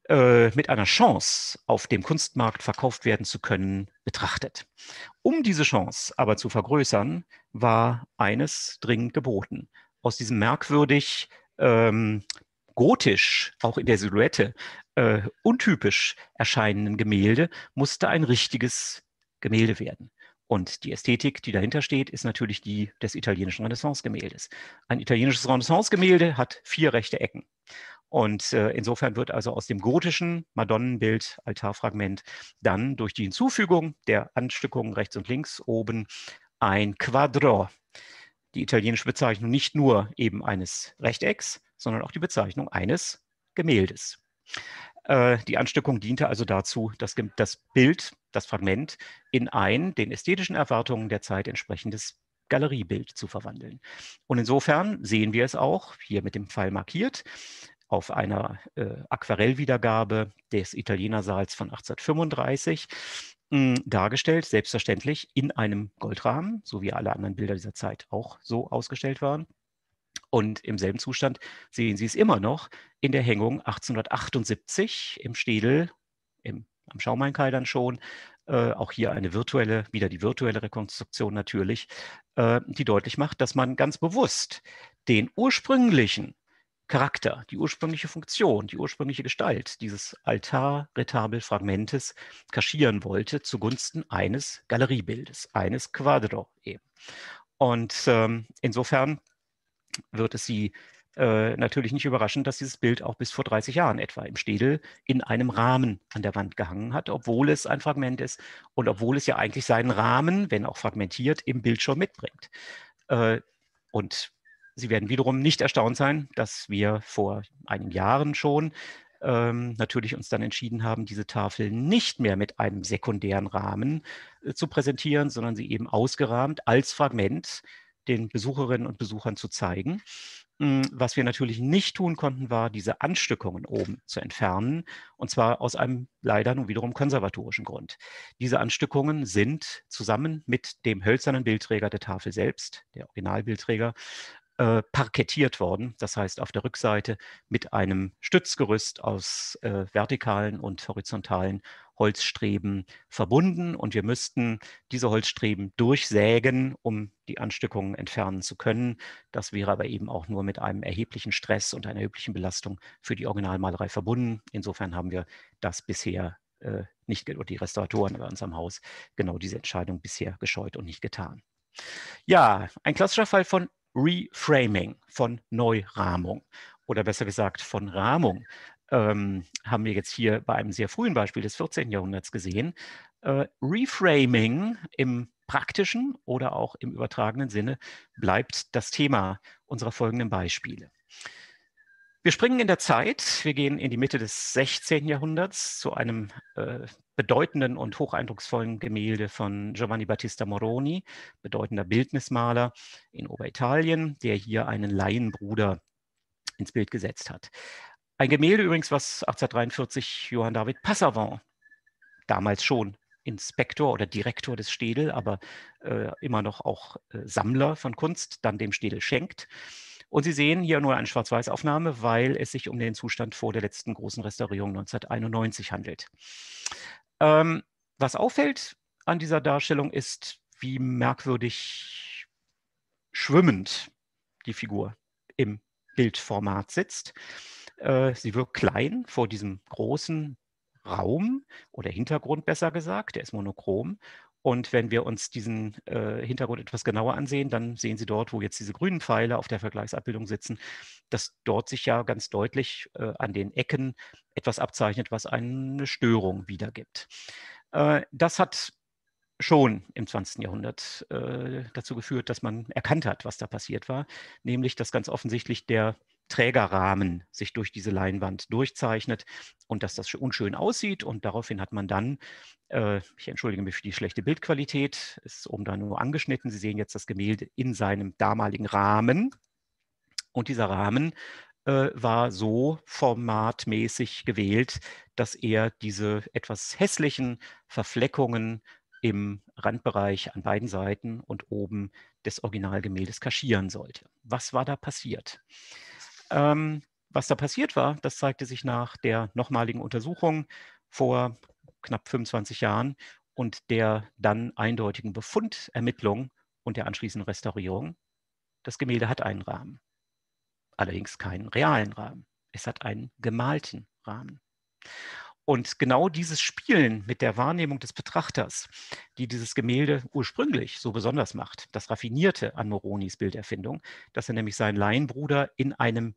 äh, mit einer Chance auf dem Kunstmarkt verkauft werden zu können, betrachtet. Um diese Chance aber zu vergrößern, war eines dringend geboten. Aus diesem merkwürdig ähm, gotisch, auch in der Silhouette, äh, untypisch erscheinenden Gemälde musste ein richtiges Gemälde werden. Und die Ästhetik, die dahinter steht, ist natürlich die des italienischen Renaissance-Gemäldes. Ein italienisches Renaissance-Gemälde hat vier rechte Ecken. Und äh, insofern wird also aus dem gotischen Madonnenbild, Altarfragment, dann durch die Hinzufügung der Anstückungen rechts und links oben ein Quadro. Die italienische Bezeichnung nicht nur eben eines Rechtecks, sondern auch die Bezeichnung eines Gemäldes. Äh, die Anstückung diente also dazu, das, das Bild, das Fragment in ein den ästhetischen Erwartungen der Zeit entsprechendes Galeriebild zu verwandeln. Und insofern sehen wir es auch, hier mit dem Pfeil markiert, auf einer äh, Aquarellwiedergabe des Italienersaals von 1835 mh, dargestellt, selbstverständlich in einem Goldrahmen, so wie alle anderen Bilder dieser Zeit auch so ausgestellt waren. Und im selben Zustand sehen Sie es immer noch in der Hängung 1878 im Städel, im, am Schaumeinkai dann schon. Äh, auch hier eine virtuelle, wieder die virtuelle Rekonstruktion natürlich, äh, die deutlich macht, dass man ganz bewusst den ursprünglichen Charakter, die ursprüngliche Funktion, die ursprüngliche Gestalt dieses Altar-Retabel-Fragmentes kaschieren wollte zugunsten eines Galeriebildes, eines Quadro eben. Und ähm, insofern wird es Sie äh, natürlich nicht überraschen, dass dieses Bild auch bis vor 30 Jahren etwa im Städel in einem Rahmen an der Wand gehangen hat, obwohl es ein Fragment ist und obwohl es ja eigentlich seinen Rahmen, wenn auch fragmentiert, im Bild schon mitbringt. Äh, und Sie werden wiederum nicht erstaunt sein, dass wir vor einigen Jahren schon ähm, natürlich uns dann entschieden haben, diese Tafel nicht mehr mit einem sekundären Rahmen äh, zu präsentieren, sondern sie eben ausgerahmt als Fragment den Besucherinnen und Besuchern zu zeigen. Hm, was wir natürlich nicht tun konnten, war, diese Anstückungen oben zu entfernen, und zwar aus einem leider nun wiederum konservatorischen Grund. Diese Anstückungen sind zusammen mit dem hölzernen Bildträger der Tafel selbst, der Originalbildträger, äh, parkettiert worden. Das heißt, auf der Rückseite mit einem Stützgerüst aus äh, vertikalen und horizontalen Holzstreben verbunden und wir müssten diese Holzstreben durchsägen, um die Anstückungen entfernen zu können. Das wäre aber eben auch nur mit einem erheblichen Stress und einer erheblichen Belastung für die Originalmalerei verbunden. Insofern haben wir das bisher äh, nicht, oder die Restauratoren bei uns am Haus, genau diese Entscheidung bisher gescheut und nicht getan. Ja, ein klassischer Fall von Reframing, von Neurahmung oder besser gesagt von Rahmung ähm, haben wir jetzt hier bei einem sehr frühen Beispiel des 14. Jahrhunderts gesehen. Äh, Reframing im praktischen oder auch im übertragenen Sinne bleibt das Thema unserer folgenden Beispiele. Wir springen in der Zeit, wir gehen in die Mitte des 16. Jahrhunderts zu einem äh, bedeutenden und hocheindrucksvollen Gemälde von Giovanni Battista Moroni, bedeutender Bildnismaler in Oberitalien, der hier einen Laienbruder ins Bild gesetzt hat. Ein Gemälde übrigens, was 1843 Johann David Passavant damals schon Inspektor oder Direktor des Städel, aber äh, immer noch auch äh, Sammler von Kunst, dann dem Städel schenkt. Und Sie sehen hier nur eine Schwarz-Weiß-Aufnahme, weil es sich um den Zustand vor der letzten großen Restaurierung 1991 handelt. Ähm, was auffällt an dieser Darstellung ist, wie merkwürdig schwimmend die Figur im Bildformat sitzt. Äh, sie wirkt klein vor diesem großen Raum oder Hintergrund besser gesagt, der ist monochrom. Und wenn wir uns diesen äh, Hintergrund etwas genauer ansehen, dann sehen Sie dort, wo jetzt diese grünen Pfeile auf der Vergleichsabbildung sitzen, dass dort sich ja ganz deutlich äh, an den Ecken etwas abzeichnet, was eine Störung wiedergibt. Äh, das hat schon im 20. Jahrhundert äh, dazu geführt, dass man erkannt hat, was da passiert war, nämlich dass ganz offensichtlich der Trägerrahmen sich durch diese Leinwand durchzeichnet und dass das unschön aussieht. Und daraufhin hat man dann, äh, ich entschuldige mich für die schlechte Bildqualität, ist oben da nur angeschnitten. Sie sehen jetzt das Gemälde in seinem damaligen Rahmen. Und dieser Rahmen äh, war so formatmäßig gewählt, dass er diese etwas hässlichen Verfleckungen im Randbereich an beiden Seiten und oben des Originalgemäldes kaschieren sollte. Was war da passiert? Ähm, was da passiert war, das zeigte sich nach der nochmaligen Untersuchung vor knapp 25 Jahren und der dann eindeutigen Befundermittlung und der anschließenden Restaurierung. Das Gemälde hat einen Rahmen, allerdings keinen realen Rahmen. es hat einen gemalten Rahmen. Und genau dieses Spielen mit der Wahrnehmung des Betrachters, die dieses Gemälde ursprünglich so besonders macht, das Raffinierte an Moronis Bilderfindung, dass er nämlich seinen Laienbruder in einem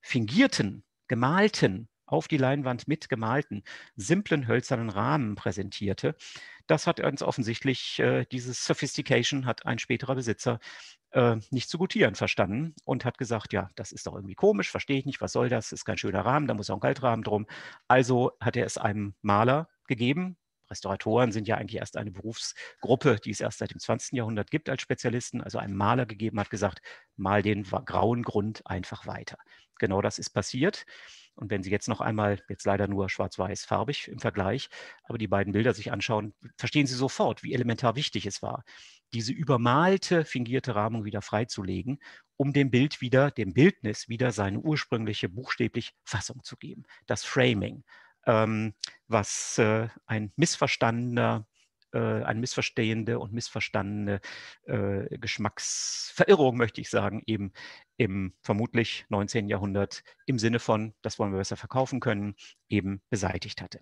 fingierten, gemalten, auf die Leinwand mit gemalten, simplen hölzernen Rahmen präsentierte, das hat ganz offensichtlich, äh, dieses Sophistication hat ein späterer Besitzer äh, nicht zu gutieren verstanden und hat gesagt, ja, das ist doch irgendwie komisch, verstehe ich nicht, was soll das, ist kein schöner Rahmen, da muss auch ein Galtrahmen drum. Also hat er es einem Maler gegeben. Restauratoren sind ja eigentlich erst eine Berufsgruppe, die es erst seit dem 20. Jahrhundert gibt als Spezialisten, also einem Maler gegeben, hat gesagt, mal den grauen Grund einfach weiter. Genau das ist passiert. Und wenn Sie jetzt noch einmal, jetzt leider nur schwarz-weiß farbig im Vergleich, aber die beiden Bilder sich anschauen, verstehen Sie sofort, wie elementar wichtig es war, diese übermalte, fingierte Rahmung wieder freizulegen, um dem Bild wieder, dem Bildnis wieder seine ursprüngliche buchstäblich Fassung zu geben. Das Framing, ähm, was äh, ein missverstandener äh, eine missverstehende und missverstandene äh, Geschmacksverirrung, möchte ich sagen, eben im vermutlich 19. Jahrhundert im Sinne von, das wollen wir besser verkaufen können, eben beseitigt hatte.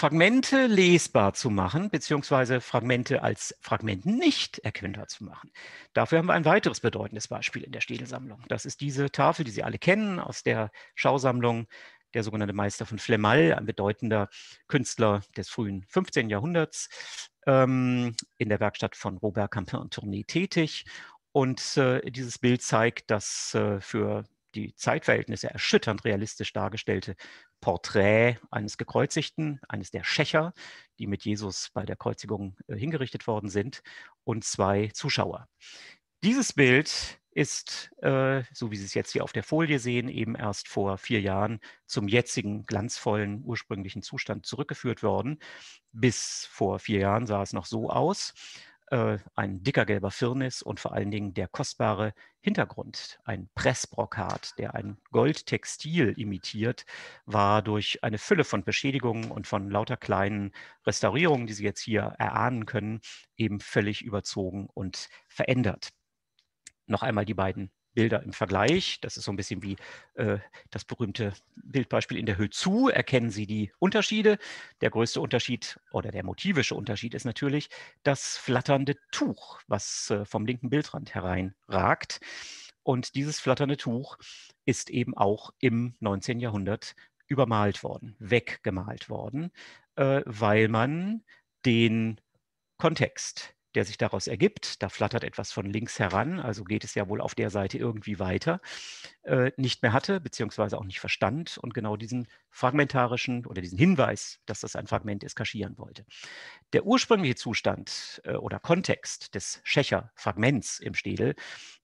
Fragmente lesbar zu machen, beziehungsweise Fragmente als Fragment nicht erkennbar zu machen. Dafür haben wir ein weiteres bedeutendes Beispiel in der Städelsammlung. Das ist diese Tafel, die Sie alle kennen aus der Schausammlung der sogenannte Meister von Flemall, ein bedeutender Künstler des frühen 15. Jahrhunderts, ähm, in der Werkstatt von Robert Campin Tournay tätig. Und äh, dieses Bild zeigt das äh, für die Zeitverhältnisse erschütternd realistisch dargestellte Porträt eines Gekreuzigten, eines der Schächer, die mit Jesus bei der Kreuzigung äh, hingerichtet worden sind, und zwei Zuschauer. Dieses Bild ist, äh, so wie Sie es jetzt hier auf der Folie sehen, eben erst vor vier Jahren zum jetzigen glanzvollen ursprünglichen Zustand zurückgeführt worden. Bis vor vier Jahren sah es noch so aus. Äh, ein dicker gelber Firnis und vor allen Dingen der kostbare Hintergrund, ein Pressbrokat, der ein Goldtextil imitiert, war durch eine Fülle von Beschädigungen und von lauter kleinen Restaurierungen, die Sie jetzt hier erahnen können, eben völlig überzogen und verändert. Noch einmal die beiden Bilder im Vergleich. Das ist so ein bisschen wie äh, das berühmte Bildbeispiel in der Höhe zu. Erkennen Sie die Unterschiede. Der größte Unterschied oder der motivische Unterschied ist natürlich das flatternde Tuch, was äh, vom linken Bildrand hereinragt. Und dieses flatternde Tuch ist eben auch im 19. Jahrhundert übermalt worden, weggemalt worden, äh, weil man den Kontext, der sich daraus ergibt, da flattert etwas von links heran, also geht es ja wohl auf der Seite irgendwie weiter, äh, nicht mehr hatte, beziehungsweise auch nicht verstand und genau diesen fragmentarischen oder diesen Hinweis, dass das ein Fragment ist, kaschieren wollte. Der ursprüngliche Zustand äh, oder Kontext des Schächer-Fragments im Städel,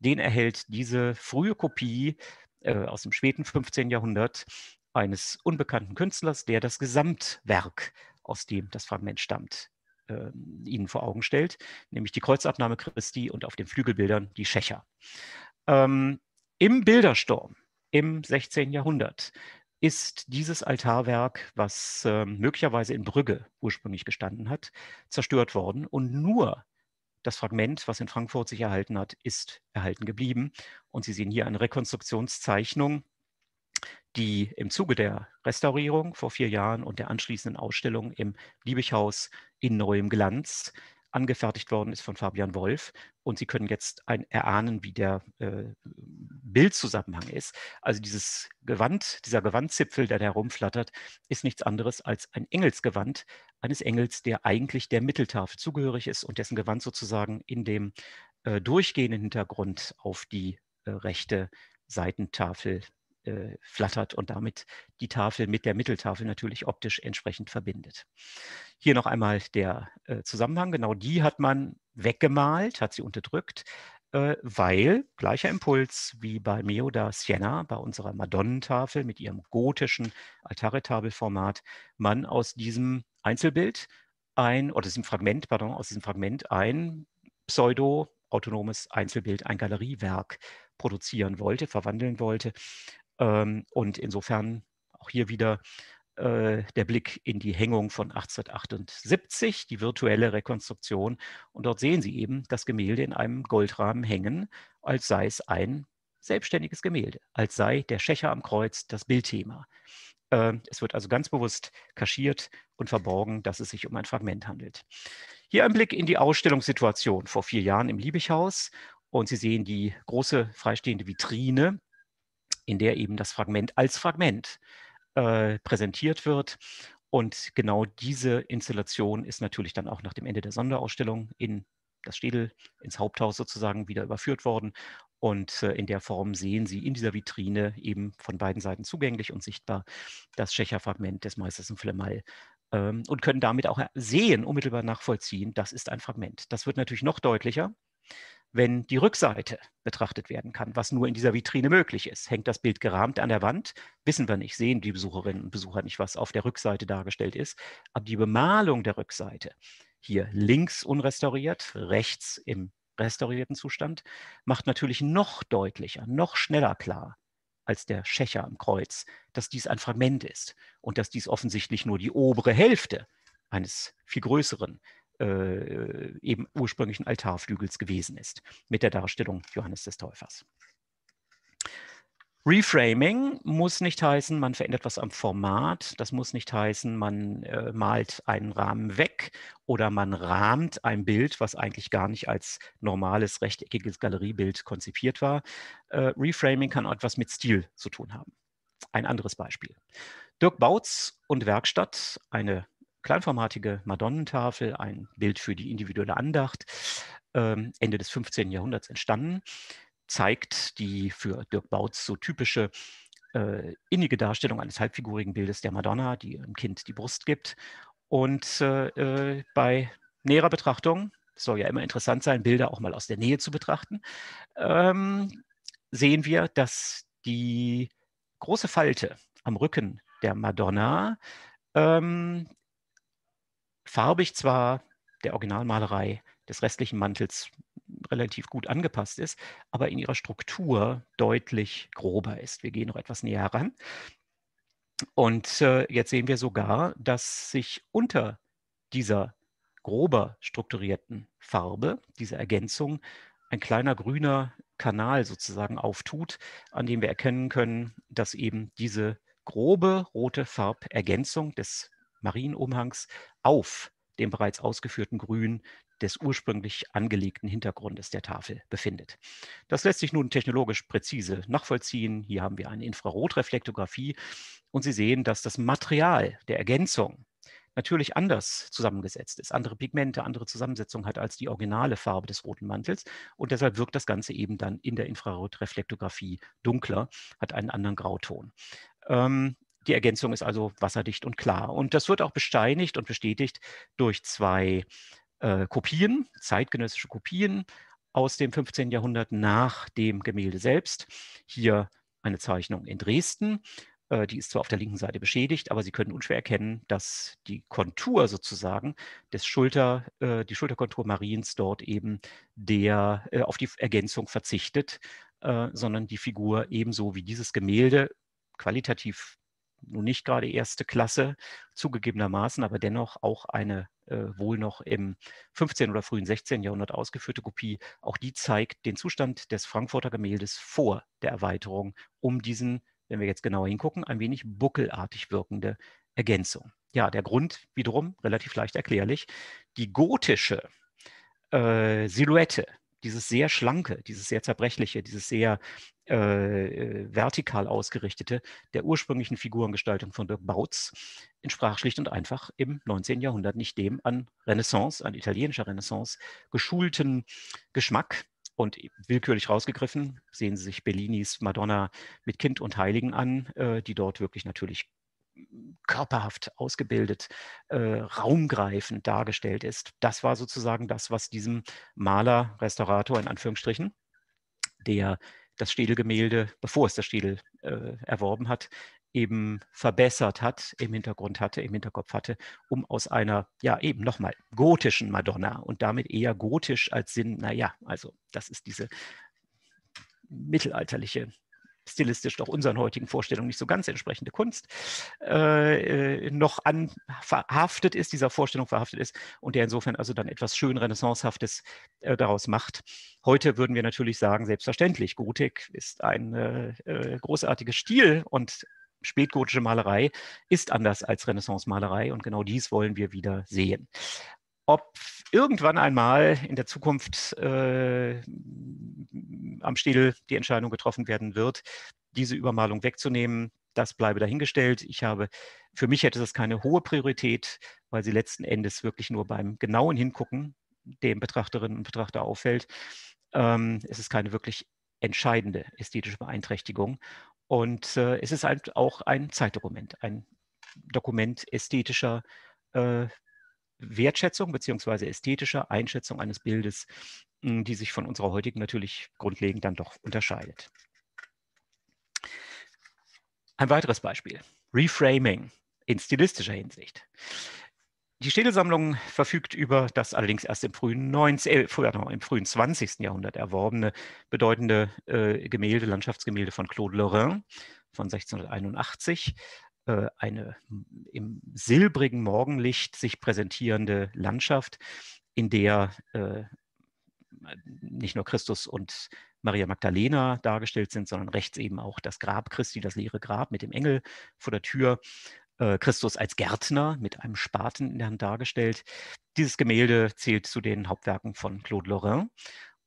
den erhält diese frühe Kopie äh, aus dem späten 15. Jahrhundert eines unbekannten Künstlers, der das Gesamtwerk, aus dem das Fragment stammt, äh, ihnen vor Augen stellt, nämlich die Kreuzabnahme Christi und auf den Flügelbildern die Schächer. Ähm, Im Bildersturm im 16. Jahrhundert ist dieses Altarwerk, was äh, möglicherweise in Brügge ursprünglich gestanden hat, zerstört worden und nur das Fragment, was in Frankfurt sich erhalten hat, ist erhalten geblieben. Und Sie sehen hier eine Rekonstruktionszeichnung die im Zuge der Restaurierung vor vier Jahren und der anschließenden Ausstellung im Liebighaus in neuem Glanz angefertigt worden ist von Fabian Wolf. Und Sie können jetzt ein, erahnen, wie der äh, Bildzusammenhang ist. Also dieses Gewand, dieser Gewandzipfel, der da herumflattert, ist nichts anderes als ein Engelsgewand eines Engels, der eigentlich der Mitteltafel zugehörig ist und dessen Gewand sozusagen in dem äh, durchgehenden Hintergrund auf die äh, rechte Seitentafel äh, flattert und damit die Tafel mit der Mitteltafel natürlich optisch entsprechend verbindet. Hier noch einmal der äh, Zusammenhang. Genau die hat man weggemalt, hat sie unterdrückt, äh, weil, gleicher Impuls wie bei Meo da Siena, bei unserer Madonnentafel mit ihrem gotischen Altaretabelformat, man aus diesem Einzelbild ein, oder diesem Fragment, pardon, aus diesem Fragment ein pseudo-autonomes Einzelbild, ein Galeriewerk produzieren wollte, verwandeln wollte, und insofern auch hier wieder äh, der Blick in die Hängung von 1878, die virtuelle Rekonstruktion. Und dort sehen Sie eben das Gemälde in einem Goldrahmen hängen, als sei es ein selbstständiges Gemälde, als sei der Schächer am Kreuz das Bildthema. Ähm, es wird also ganz bewusst kaschiert und verborgen, dass es sich um ein Fragment handelt. Hier ein Blick in die Ausstellungssituation vor vier Jahren im Liebighaus. Und Sie sehen die große freistehende Vitrine, in der eben das Fragment als Fragment äh, präsentiert wird. Und genau diese Installation ist natürlich dann auch nach dem Ende der Sonderausstellung in das Städel, ins Haupthaus sozusagen wieder überführt worden. Und äh, in der Form sehen Sie in dieser Vitrine eben von beiden Seiten zugänglich und sichtbar das Schächerfragment des Meisters im Flemmal ähm, und können damit auch sehen, unmittelbar nachvollziehen, das ist ein Fragment. Das wird natürlich noch deutlicher, wenn die Rückseite betrachtet werden kann, was nur in dieser Vitrine möglich ist. Hängt das Bild gerahmt an der Wand, wissen wir nicht, sehen die Besucherinnen und Besucher nicht, was auf der Rückseite dargestellt ist. Aber die Bemalung der Rückseite, hier links unrestauriert, rechts im restaurierten Zustand, macht natürlich noch deutlicher, noch schneller klar als der Schächer am Kreuz, dass dies ein Fragment ist und dass dies offensichtlich nur die obere Hälfte eines viel größeren äh, eben ursprünglichen Altarflügels gewesen ist, mit der Darstellung Johannes des Täufers. Reframing muss nicht heißen, man verändert was am Format. Das muss nicht heißen, man äh, malt einen Rahmen weg oder man rahmt ein Bild, was eigentlich gar nicht als normales rechteckiges Galeriebild konzipiert war. Äh, Reframing kann etwas mit Stil zu tun haben. Ein anderes Beispiel. Dirk Bautz und Werkstatt, eine kleinformatige Madonnentafel, ein Bild für die individuelle Andacht, äh, Ende des 15. Jahrhunderts entstanden zeigt die für Dirk Bautz so typische äh, innige Darstellung eines halbfigurigen Bildes der Madonna, die ihrem Kind die Brust gibt. Und äh, äh bei näherer Betrachtung, es soll ja immer interessant sein, Bilder auch mal aus der Nähe zu betrachten, ähm, sehen wir, dass die große Falte am Rücken der Madonna ähm, farbig zwar der Originalmalerei des restlichen Mantels relativ gut angepasst ist, aber in ihrer Struktur deutlich grober ist. Wir gehen noch etwas näher heran. Und äh, jetzt sehen wir sogar, dass sich unter dieser grober strukturierten Farbe, dieser Ergänzung, ein kleiner grüner Kanal sozusagen auftut, an dem wir erkennen können, dass eben diese grobe rote Farbergänzung des Marienumhangs auf dem bereits ausgeführten Grün des ursprünglich angelegten Hintergrundes der Tafel befindet. Das lässt sich nun technologisch präzise nachvollziehen. Hier haben wir eine Infrarotreflektographie und Sie sehen, dass das Material der Ergänzung natürlich anders zusammengesetzt ist, andere Pigmente, andere Zusammensetzung hat als die originale Farbe des roten Mantels. Und deshalb wirkt das Ganze eben dann in der Infrarotreflektographie dunkler, hat einen anderen Grauton. Ähm, die Ergänzung ist also wasserdicht und klar. Und das wird auch besteinigt und bestätigt durch zwei äh, Kopien, zeitgenössische Kopien aus dem 15. Jahrhundert nach dem Gemälde selbst. Hier eine Zeichnung in Dresden. Äh, die ist zwar auf der linken Seite beschädigt, aber Sie können unschwer erkennen, dass die Kontur sozusagen des Schulter, äh, die Schulterkontur Mariens dort eben der äh, auf die Ergänzung verzichtet, sondern die Figur ebenso wie dieses Gemälde qualitativ nun nicht gerade erste Klasse zugegebenermaßen, aber dennoch auch eine äh, wohl noch im 15. oder frühen 16. Jahrhundert ausgeführte Kopie. Auch die zeigt den Zustand des Frankfurter Gemäldes vor der Erweiterung um diesen, wenn wir jetzt genauer hingucken, ein wenig buckelartig wirkende Ergänzung. Ja, der Grund wiederum relativ leicht erklärlich. Die gotische äh, Silhouette dieses sehr schlanke, dieses sehr zerbrechliche, dieses sehr äh, äh, vertikal ausgerichtete der ursprünglichen Figurengestaltung von Dirk Bautz entsprach schlicht und einfach im 19. Jahrhundert nicht dem an Renaissance, an italienischer Renaissance geschulten Geschmack. Und willkürlich rausgegriffen sehen Sie sich Bellinis Madonna mit Kind und Heiligen an, äh, die dort wirklich natürlich körperhaft ausgebildet, äh, raumgreifend dargestellt ist. Das war sozusagen das, was diesem Maler, Restaurator in Anführungsstrichen, der das Städelgemälde, bevor es das Städel äh, erworben hat, eben verbessert hat, im Hintergrund hatte, im Hinterkopf hatte, um aus einer, ja eben nochmal, gotischen Madonna und damit eher gotisch als Sinn, naja, also das ist diese mittelalterliche stilistisch doch unseren heutigen Vorstellungen nicht so ganz entsprechende Kunst, äh, noch an, verhaftet ist, dieser Vorstellung verhaftet ist und der insofern also dann etwas schön Renaissancehaftes äh, daraus macht. Heute würden wir natürlich sagen, selbstverständlich, Gotik ist ein äh, äh großartiger Stil und spätgotische Malerei ist anders als Renaissance-Malerei und genau dies wollen wir wieder sehen. Ob irgendwann einmal in der Zukunft äh, am Städel die Entscheidung getroffen werden wird, diese Übermalung wegzunehmen, das bleibe dahingestellt. Ich habe, für mich hätte das keine hohe Priorität, weil sie letzten Endes wirklich nur beim genauen Hingucken dem Betrachterinnen und Betrachter auffällt. Ähm, es ist keine wirklich entscheidende ästhetische Beeinträchtigung. Und äh, es ist halt auch ein Zeitdokument, ein Dokument ästhetischer äh, Wertschätzung beziehungsweise ästhetischer Einschätzung eines Bildes, hm, die sich von unserer heutigen natürlich grundlegend dann doch unterscheidet. Ein weiteres Beispiel, Reframing in stilistischer Hinsicht. Die Städelsammlung verfügt über das allerdings erst im frühen, 19, äh, im frühen 20. Jahrhundert erworbene bedeutende äh, Gemälde, Landschaftsgemälde von Claude Lorrain von 1681. Äh, eine im silbrigen Morgenlicht sich präsentierende Landschaft, in der äh, nicht nur Christus und Maria Magdalena dargestellt sind, sondern rechts eben auch das Grab Christi, das leere Grab mit dem Engel vor der Tür äh, Christus als Gärtner mit einem Spaten in der Hand dargestellt. Dieses Gemälde zählt zu den Hauptwerken von Claude Lorrain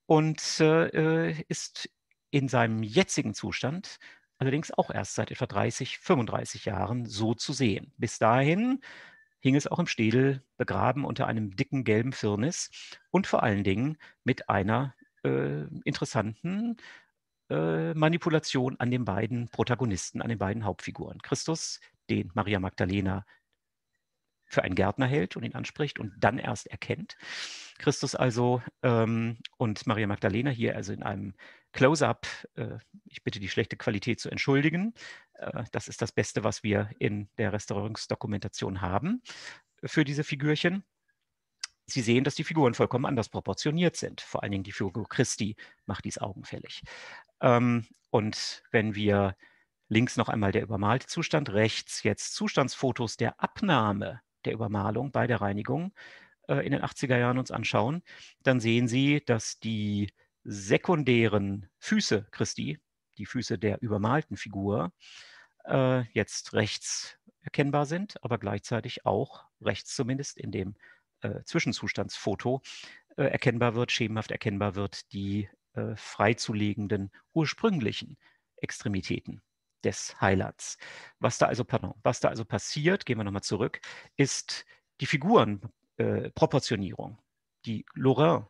und äh, ist in seinem jetzigen Zustand allerdings auch erst seit etwa 30, 35 Jahren so zu sehen. Bis dahin hing es auch im Städel begraben unter einem dicken gelben Firnis und vor allen Dingen mit einer äh, interessanten äh, Manipulation an den beiden Protagonisten, an den beiden Hauptfiguren. Christus, den Maria Magdalena für einen Gärtner hält und ihn anspricht und dann erst erkennt. Christus also ähm, und Maria Magdalena hier also in einem Close-up, äh, ich bitte die schlechte Qualität zu entschuldigen. Äh, das ist das Beste, was wir in der Restaurierungsdokumentation haben für diese Figürchen. Sie sehen, dass die Figuren vollkommen anders proportioniert sind. Vor allen Dingen die Figur Christi macht dies augenfällig. Ähm, und wenn wir links noch einmal der übermalte Zustand, rechts jetzt Zustandsfotos der Abnahme der Übermalung bei der Reinigung äh, in den 80er Jahren uns anschauen, dann sehen Sie, dass die sekundären Füße Christi, die Füße der übermalten Figur, äh, jetzt rechts erkennbar sind, aber gleichzeitig auch rechts zumindest in dem äh, Zwischenzustandsfoto äh, erkennbar wird, schemenhaft erkennbar wird, die äh, freizulegenden ursprünglichen Extremitäten des Heilands. Was da also, pardon, was da also passiert, gehen wir nochmal zurück, ist die Figurenproportionierung, äh, die Lorrain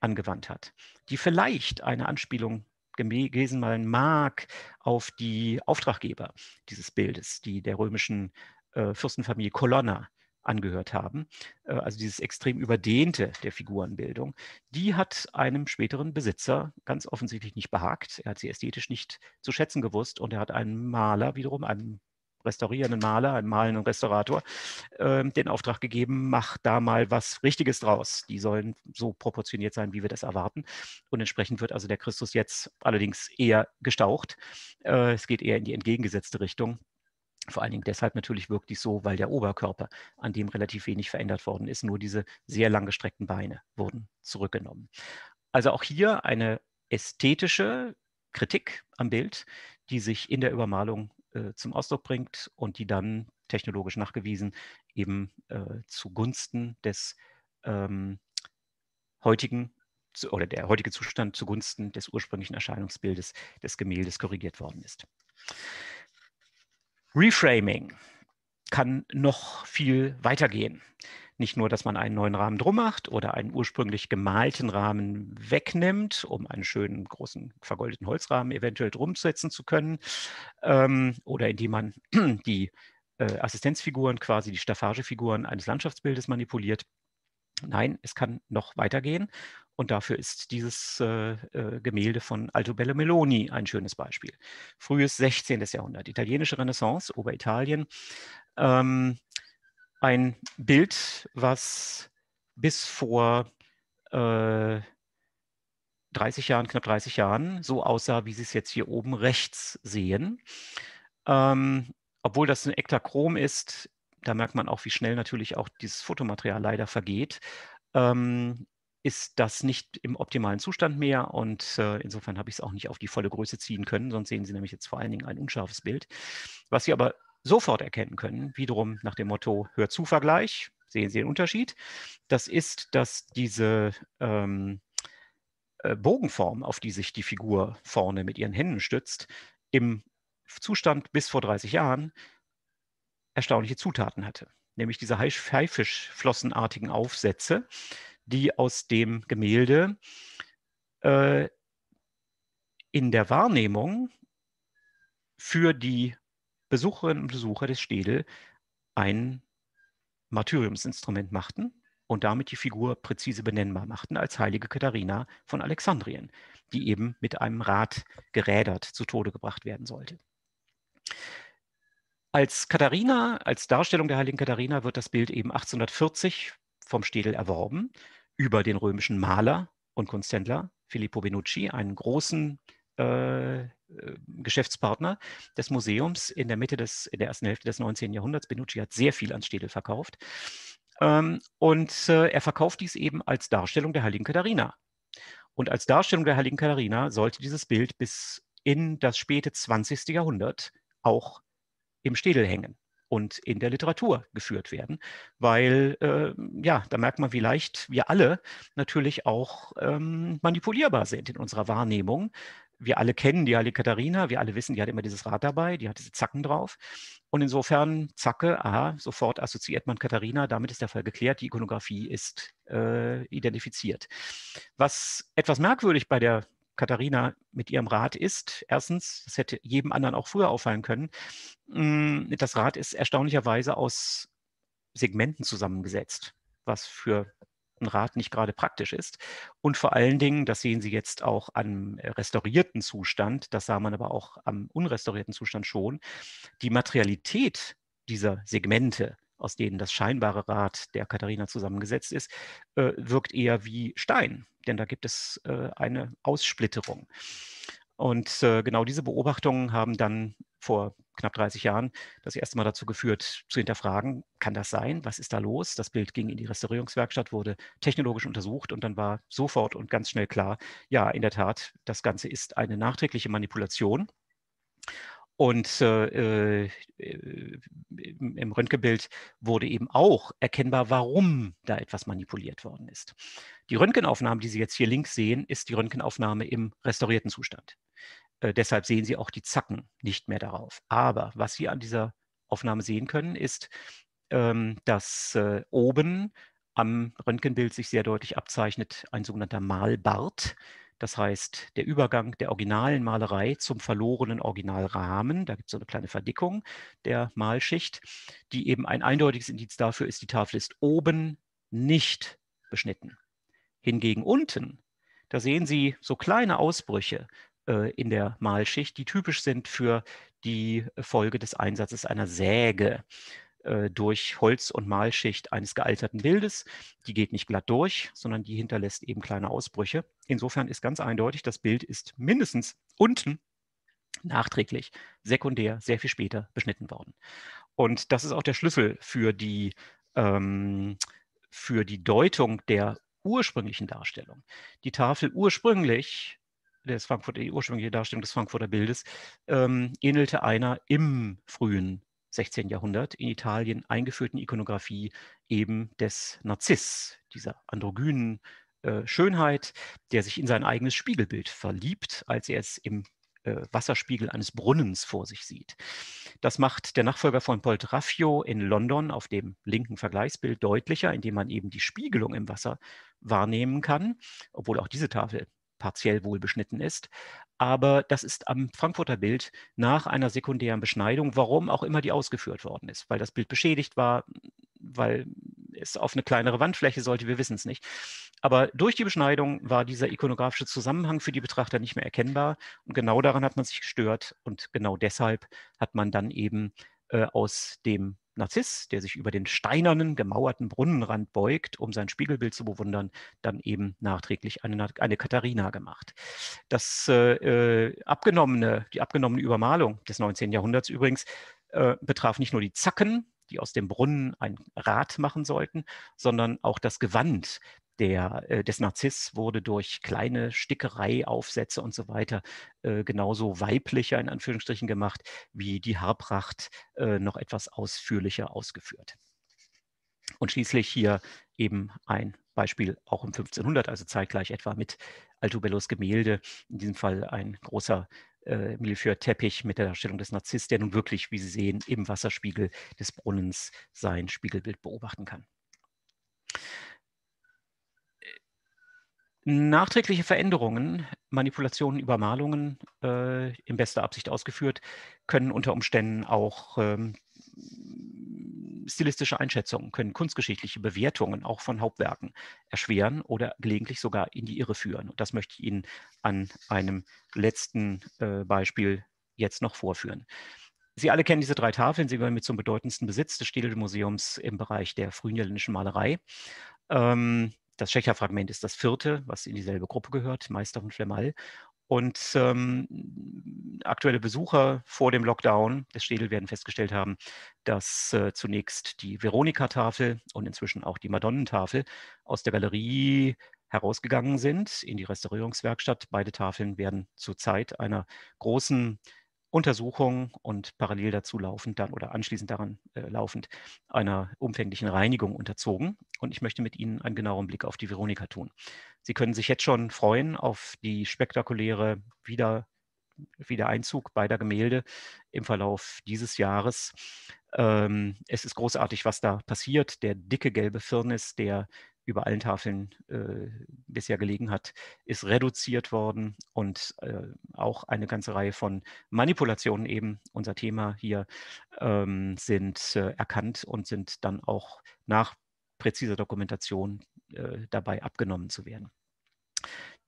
angewandt hat, die vielleicht eine Anspielung gewesen sein mag auf die Auftraggeber dieses Bildes, die der römischen äh, Fürstenfamilie Colonna angehört haben, äh, also dieses extrem überdehnte der Figurenbildung, die hat einem späteren Besitzer ganz offensichtlich nicht behagt. Er hat sie ästhetisch nicht zu schätzen gewusst und er hat einen Maler wiederum, einen restaurierenden Maler, einen malenden Restaurator, äh, den Auftrag gegeben, mach da mal was Richtiges draus. Die sollen so proportioniert sein, wie wir das erwarten. Und entsprechend wird also der Christus jetzt allerdings eher gestaucht. Äh, es geht eher in die entgegengesetzte Richtung. Vor allen Dingen deshalb natürlich wirkt dies so, weil der Oberkörper, an dem relativ wenig verändert worden ist, nur diese sehr langgestreckten Beine wurden zurückgenommen. Also auch hier eine ästhetische Kritik am Bild, die sich in der Übermalung äh, zum Ausdruck bringt und die dann technologisch nachgewiesen eben äh, zugunsten des ähm, heutigen oder der heutige Zustand zugunsten des ursprünglichen Erscheinungsbildes des Gemäldes korrigiert worden ist. Reframing kann noch viel weitergehen. Nicht nur, dass man einen neuen Rahmen drum macht oder einen ursprünglich gemalten Rahmen wegnimmt, um einen schönen großen vergoldeten Holzrahmen eventuell drum setzen zu können, ähm, oder indem man die äh, Assistenzfiguren, quasi die Staffagefiguren eines Landschaftsbildes manipuliert. Nein, es kann noch weitergehen. Und dafür ist dieses äh, äh, Gemälde von Altobello Meloni ein schönes Beispiel. Frühes 16. Jahrhundert, italienische Renaissance, Oberitalien. Ähm, ein Bild, was bis vor äh, 30 Jahren, knapp 30 Jahren, so aussah, wie Sie es jetzt hier oben rechts sehen. Ähm, obwohl das ein Ektachrom ist, da merkt man auch, wie schnell natürlich auch dieses Fotomaterial leider vergeht, ähm, ist das nicht im optimalen Zustand mehr und äh, insofern habe ich es auch nicht auf die volle Größe ziehen können, sonst sehen Sie nämlich jetzt vor allen Dingen ein unscharfes Bild. Was Sie aber sofort erkennen können, wiederum nach dem Motto Hör-zu-Vergleich, sehen Sie den Unterschied, das ist, dass diese ähm, äh, Bogenform, auf die sich die Figur vorne mit ihren Händen stützt, im Zustand bis vor 30 Jahren erstaunliche Zutaten hatte, nämlich diese Haifischflossenartigen Aufsätze, die aus dem Gemälde äh, in der Wahrnehmung für die Besucherinnen und Besucher des Städel ein Martyriumsinstrument machten und damit die Figur präzise benennbar machten als heilige Katharina von Alexandrien, die eben mit einem Rad gerädert zu Tode gebracht werden sollte. Als Katharina, als Darstellung der heiligen Katharina wird das Bild eben 1840 vom Städel erworben über den römischen Maler und Kunsthändler Filippo Benucci, einen großen Geschäftspartner des Museums in der Mitte des, in der ersten Hälfte des 19. Jahrhunderts. Benucci hat sehr viel ans Städel verkauft. Ähm, und äh, er verkauft dies eben als Darstellung der heiligen Katharina. Und als Darstellung der heiligen Katharina sollte dieses Bild bis in das späte 20. Jahrhundert auch im Städel hängen und in der Literatur geführt werden, weil äh, ja, da merkt man, wie leicht wir alle natürlich auch ähm, manipulierbar sind in unserer Wahrnehmung. Wir alle kennen die Heilige Katharina, wir alle wissen, die hat immer dieses Rad dabei, die hat diese Zacken drauf. Und insofern, Zacke, aha, sofort assoziiert man Katharina, damit ist der Fall geklärt, die Ikonografie ist äh, identifiziert. Was etwas merkwürdig bei der Katharina mit ihrem Rad ist. Erstens, das hätte jedem anderen auch früher auffallen können. Mm, das Rad ist erstaunlicherweise aus Segmenten zusammengesetzt, was für Rad nicht gerade praktisch ist. Und vor allen Dingen, das sehen Sie jetzt auch am restaurierten Zustand, das sah man aber auch am unrestaurierten Zustand schon, die Materialität dieser Segmente aus denen das scheinbare Rad der Katharina zusammengesetzt ist, äh, wirkt eher wie Stein, denn da gibt es äh, eine Aussplitterung. Und äh, genau diese Beobachtungen haben dann vor knapp 30 Jahren das erste Mal dazu geführt, zu hinterfragen, kann das sein? Was ist da los? Das Bild ging in die Restaurierungswerkstatt, wurde technologisch untersucht und dann war sofort und ganz schnell klar, ja, in der Tat, das Ganze ist eine nachträgliche Manipulation. Und äh, äh, im Röntgenbild wurde eben auch erkennbar, warum da etwas manipuliert worden ist. Die Röntgenaufnahme, die Sie jetzt hier links sehen, ist die Röntgenaufnahme im restaurierten Zustand. Äh, deshalb sehen Sie auch die Zacken nicht mehr darauf. Aber was Sie an dieser Aufnahme sehen können, ist, ähm, dass äh, oben am Röntgenbild sich sehr deutlich abzeichnet ein sogenannter Malbart. Das heißt, der Übergang der originalen Malerei zum verlorenen Originalrahmen, da gibt es so eine kleine Verdickung der Malschicht, die eben ein eindeutiges Indiz dafür ist, die Tafel ist oben nicht beschnitten. Hingegen unten, da sehen Sie so kleine Ausbrüche äh, in der Malschicht, die typisch sind für die Folge des Einsatzes einer Säge. Äh, durch Holz- und Malschicht eines gealterten Bildes. Die geht nicht glatt durch, sondern die hinterlässt eben kleine Ausbrüche. Insofern ist ganz eindeutig, das Bild ist mindestens unten nachträglich, sekundär, sehr viel später beschnitten worden. Und das ist auch der Schlüssel für die, ähm, für die Deutung der ursprünglichen Darstellung. Die Tafel ursprünglich, des Frankfurter, die ursprüngliche Darstellung des Frankfurter Bildes, ähm, ähnelte einer im frühen 16. Jahrhundert in Italien eingeführten Ikonografie eben des Narziss, dieser androgynen äh, Schönheit, der sich in sein eigenes Spiegelbild verliebt, als er es im äh, Wasserspiegel eines Brunnens vor sich sieht. Das macht der Nachfolger von Poltraffio in London auf dem linken Vergleichsbild deutlicher, indem man eben die Spiegelung im Wasser wahrnehmen kann, obwohl auch diese Tafel partiell wohl beschnitten ist. Aber das ist am Frankfurter Bild nach einer sekundären Beschneidung, warum auch immer die ausgeführt worden ist, weil das Bild beschädigt war, weil es auf eine kleinere Wandfläche sollte, wir wissen es nicht. Aber durch die Beschneidung war dieser ikonografische Zusammenhang für die Betrachter nicht mehr erkennbar. Und genau daran hat man sich gestört. Und genau deshalb hat man dann eben äh, aus dem Narziss, der sich über den steinernen, gemauerten Brunnenrand beugt, um sein Spiegelbild zu bewundern, dann eben nachträglich eine, eine Katharina gemacht. Das äh, äh abgenommene, die abgenommene Übermalung des 19. Jahrhunderts übrigens äh, betraf nicht nur die Zacken, die aus dem Brunnen ein Rad machen sollten, sondern auch das Gewand der, äh, des Narziss wurde durch kleine Stickereiaufsätze und so weiter äh, genauso weiblicher in Anführungsstrichen gemacht, wie die Haarpracht äh, noch etwas ausführlicher ausgeführt. Und schließlich hier eben ein Beispiel auch um 1500, also zeitgleich etwa mit Altobellos Gemälde, in diesem Fall ein großer äh, Millefeuille-Teppich mit der Darstellung des Narziss, der nun wirklich, wie Sie sehen, im Wasserspiegel des Brunnens sein Spiegelbild beobachten kann. Nachträgliche Veränderungen, Manipulationen, Übermalungen, äh, in bester Absicht ausgeführt, können unter Umständen auch ähm, stilistische Einschätzungen, können kunstgeschichtliche Bewertungen auch von Hauptwerken erschweren oder gelegentlich sogar in die Irre führen. Und das möchte ich Ihnen an einem letzten äh, Beispiel jetzt noch vorführen. Sie alle kennen diese drei Tafeln. Sie gehören mit zum bedeutendsten Besitz des Städel-Museums im Bereich der frühniederländischen Malerei. Ähm, das Schächerfragment ist das vierte, was in dieselbe Gruppe gehört, Meister von Flemall. Und ähm, aktuelle Besucher vor dem Lockdown des Städel werden festgestellt haben, dass äh, zunächst die Veronika-Tafel und inzwischen auch die Madonnentafel aus der Galerie herausgegangen sind in die Restaurierungswerkstatt. Beide Tafeln werden zurzeit einer großen Untersuchung und parallel dazu laufend dann oder anschließend daran äh, laufend einer umfänglichen Reinigung unterzogen. Und ich möchte mit Ihnen einen genaueren Blick auf die Veronika tun. Sie können sich jetzt schon freuen auf die spektakuläre Wieder Wiedereinzug beider Gemälde im Verlauf dieses Jahres. Ähm, es ist großartig, was da passiert. Der dicke gelbe Firnis, der über allen Tafeln äh, bisher gelegen hat, ist reduziert worden und äh, auch eine ganze Reihe von Manipulationen eben, unser Thema hier, ähm, sind äh, erkannt und sind dann auch nach präziser Dokumentation äh, dabei abgenommen zu werden.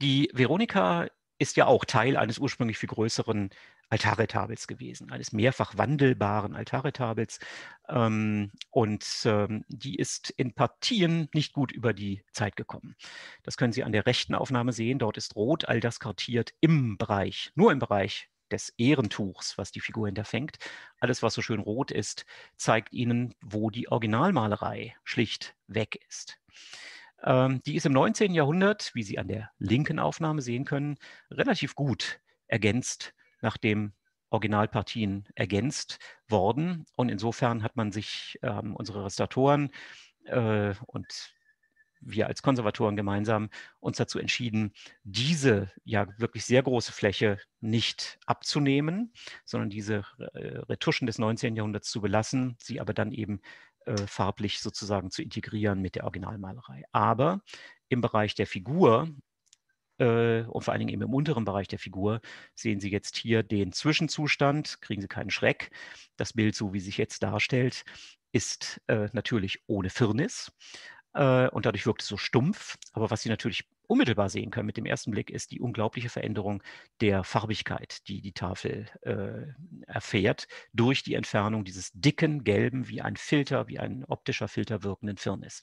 Die Veronika ist ja auch Teil eines ursprünglich viel größeren Altarretabels gewesen, eines mehrfach wandelbaren Altarretabels. Ähm, und ähm, die ist in Partien nicht gut über die Zeit gekommen. Das können Sie an der rechten Aufnahme sehen. Dort ist rot all das kartiert im Bereich, nur im Bereich des Ehrentuchs, was die Figur hinterfängt. Alles, was so schön rot ist, zeigt Ihnen, wo die Originalmalerei schlicht weg ist. Ähm, die ist im 19. Jahrhundert, wie Sie an der linken Aufnahme sehen können, relativ gut ergänzt nachdem Originalpartien ergänzt worden. Und insofern hat man sich, ähm, unsere Restauratoren äh, und wir als Konservatoren gemeinsam uns dazu entschieden, diese ja wirklich sehr große Fläche nicht abzunehmen, sondern diese äh, Retuschen des 19. Jahrhunderts zu belassen, sie aber dann eben äh, farblich sozusagen zu integrieren mit der Originalmalerei. Aber im Bereich der Figur äh, und vor allen Dingen eben im unteren Bereich der Figur sehen Sie jetzt hier den Zwischenzustand, kriegen Sie keinen Schreck. Das Bild, so wie sich jetzt darstellt, ist äh, natürlich ohne Firnis äh, und dadurch wirkt es so stumpf. Aber was Sie natürlich unmittelbar sehen können mit dem ersten Blick, ist die unglaubliche Veränderung der Farbigkeit, die die Tafel äh, erfährt, durch die Entfernung dieses dicken, gelben, wie ein Filter, wie ein optischer Filter wirkenden Firnis.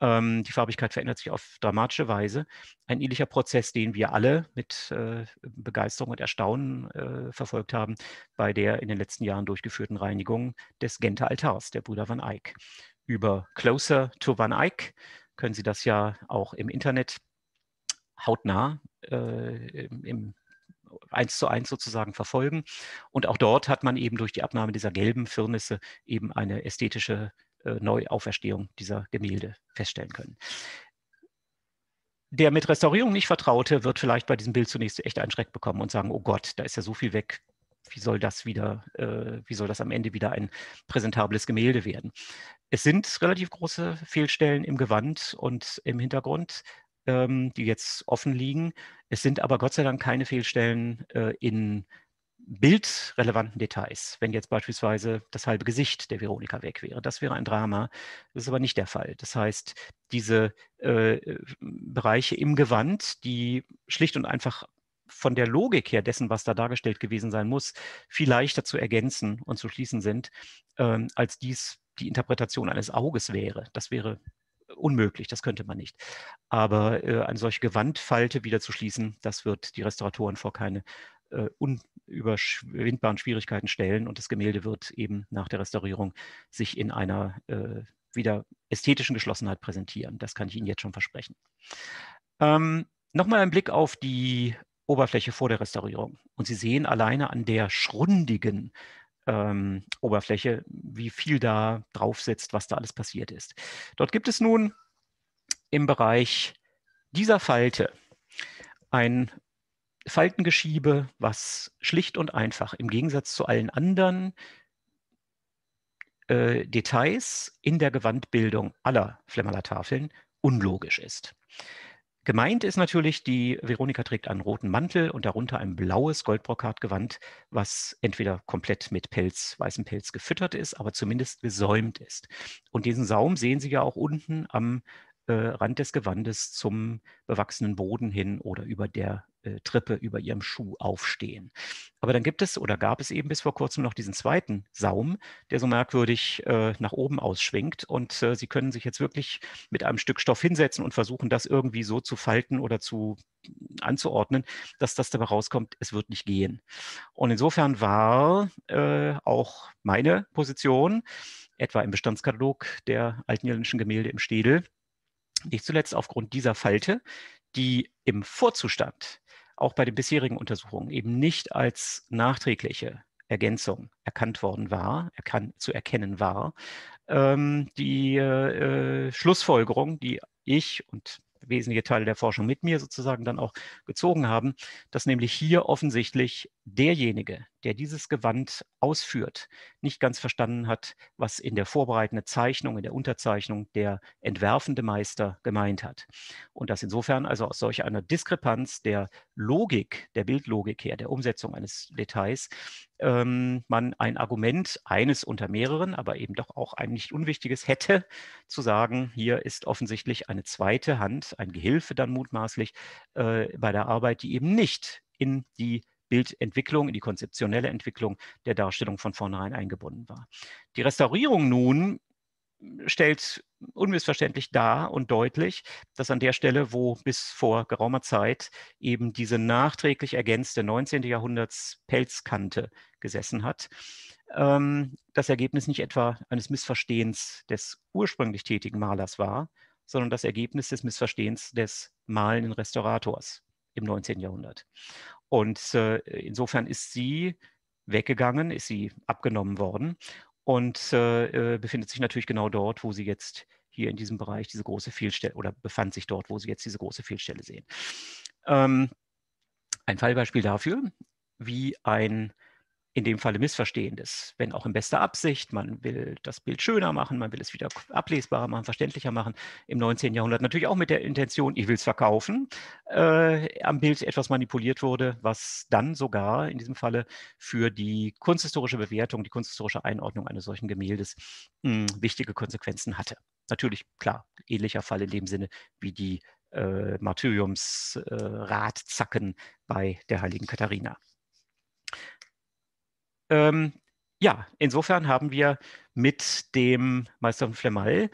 Ähm, die Farbigkeit verändert sich auf dramatische Weise. Ein ähnlicher Prozess, den wir alle mit äh, Begeisterung und Erstaunen äh, verfolgt haben bei der in den letzten Jahren durchgeführten Reinigung des Genter Altars der Brüder Van Eyck. Über Closer to Van Eyck können Sie das ja auch im Internet hautnah äh, im, eins zu eins sozusagen verfolgen. Und auch dort hat man eben durch die Abnahme dieser gelben Firnisse eben eine ästhetische äh, Neuauferstehung dieser Gemälde feststellen können. Der mit Restaurierung nicht Vertraute wird vielleicht bei diesem Bild zunächst echt einen Schreck bekommen und sagen, oh Gott, da ist ja so viel weg, wie soll das wieder, äh, wie soll das am Ende wieder ein präsentables Gemälde werden? Es sind relativ große Fehlstellen im Gewand und im Hintergrund, ähm, die jetzt offen liegen. Es sind aber Gott sei Dank keine Fehlstellen äh, in bildrelevanten Details, wenn jetzt beispielsweise das halbe Gesicht der Veronika weg wäre. Das wäre ein Drama. Das ist aber nicht der Fall. Das heißt, diese äh, Bereiche im Gewand, die schlicht und einfach von der Logik her dessen, was da dargestellt gewesen sein muss, viel leichter zu ergänzen und zu schließen sind, ähm, als dies die Interpretation eines Auges wäre. Das wäre unmöglich, das könnte man nicht. Aber äh, eine solche Gewandfalte wieder zu schließen, das wird die Restauratoren vor keine äh, unüberwindbaren Schwierigkeiten stellen und das Gemälde wird eben nach der Restaurierung sich in einer äh, wieder ästhetischen Geschlossenheit präsentieren. Das kann ich Ihnen jetzt schon versprechen. Ähm, Nochmal ein Blick auf die Oberfläche vor der Restaurierung. Und Sie sehen alleine an der schrundigen ähm, Oberfläche, wie viel da drauf sitzt, was da alles passiert ist. Dort gibt es nun im Bereich dieser Falte ein Faltengeschiebe, was schlicht und einfach im Gegensatz zu allen anderen äh, Details in der Gewandbildung aller Flemmerler-Tafeln unlogisch ist. Gemeint ist natürlich, die Veronika trägt einen roten Mantel und darunter ein blaues Goldbrokatgewand, was entweder komplett mit Pelz, weißem Pelz gefüttert ist, aber zumindest gesäumt ist. Und diesen Saum sehen Sie ja auch unten am äh, Rand des Gewandes zum bewachsenen Boden hin oder über der äh, Trippe über ihrem Schuh aufstehen. Aber dann gibt es oder gab es eben bis vor kurzem noch diesen zweiten Saum, der so merkwürdig äh, nach oben ausschwingt. Und äh, Sie können sich jetzt wirklich mit einem Stück Stoff hinsetzen und versuchen, das irgendwie so zu falten oder zu anzuordnen, dass das dabei rauskommt, es wird nicht gehen. Und insofern war äh, auch meine Position, etwa im Bestandskatalog der alten jellenischen Gemälde im Städel, nicht zuletzt aufgrund dieser Falte, die im Vorzustand auch bei den bisherigen Untersuchungen eben nicht als nachträgliche Ergänzung erkannt worden war, erkan zu erkennen war. Ähm, die äh, Schlussfolgerung, die ich und wesentliche Teile der Forschung mit mir sozusagen dann auch gezogen haben, dass nämlich hier offensichtlich derjenige, der dieses Gewand ausführt, nicht ganz verstanden hat, was in der vorbereitenden Zeichnung, in der Unterzeichnung der entwerfende Meister gemeint hat. Und dass insofern also aus solch einer Diskrepanz der Logik, der Bildlogik her, der Umsetzung eines Details, ähm, man ein Argument, eines unter mehreren, aber eben doch auch ein nicht unwichtiges hätte, zu sagen, hier ist offensichtlich eine zweite Hand, ein Gehilfe dann mutmaßlich äh, bei der Arbeit, die eben nicht in die Bildentwicklung, in die konzeptionelle Entwicklung der Darstellung von vornherein eingebunden war. Die Restaurierung nun stellt unmissverständlich dar und deutlich, dass an der Stelle, wo bis vor geraumer Zeit eben diese nachträglich ergänzte 19. Jahrhunderts Pelzkante gesessen hat, ähm, das Ergebnis nicht etwa eines Missverstehens des ursprünglich tätigen Malers war, sondern das Ergebnis des Missverstehens des malenden Restaurators im 19. Jahrhundert. Und äh, insofern ist sie weggegangen, ist sie abgenommen worden und äh, äh, befindet sich natürlich genau dort, wo sie jetzt hier in diesem Bereich diese große Fehlstelle oder befand sich dort, wo Sie jetzt diese große Fehlstelle sehen. Ähm, ein Fallbeispiel dafür, wie ein in dem Falle Missverstehendes, wenn auch in bester Absicht. Man will das Bild schöner machen, man will es wieder ablesbarer machen, verständlicher machen. Im 19. Jahrhundert natürlich auch mit der Intention, ich will es verkaufen, äh, am Bild etwas manipuliert wurde, was dann sogar in diesem Falle für die kunsthistorische Bewertung, die kunsthistorische Einordnung eines solchen Gemäldes mh, hm, wichtige Konsequenzen hatte. Natürlich, klar, ähnlicher Fall in dem Sinne wie die äh, Martyriumsratzacken äh, bei der heiligen Katharina. Ähm, ja, insofern haben wir mit dem Meister von Flemall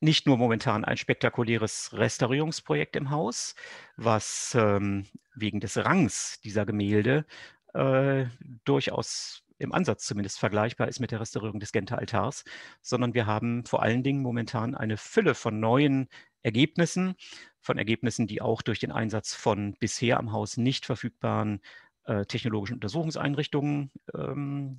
nicht nur momentan ein spektakuläres Restaurierungsprojekt im Haus, was ähm, wegen des Rangs dieser Gemälde äh, durchaus im Ansatz zumindest vergleichbar ist mit der Restaurierung des Genter Altars, sondern wir haben vor allen Dingen momentan eine Fülle von neuen Ergebnissen, von Ergebnissen, die auch durch den Einsatz von bisher am Haus nicht verfügbaren äh, technologischen Untersuchungseinrichtungen ähm,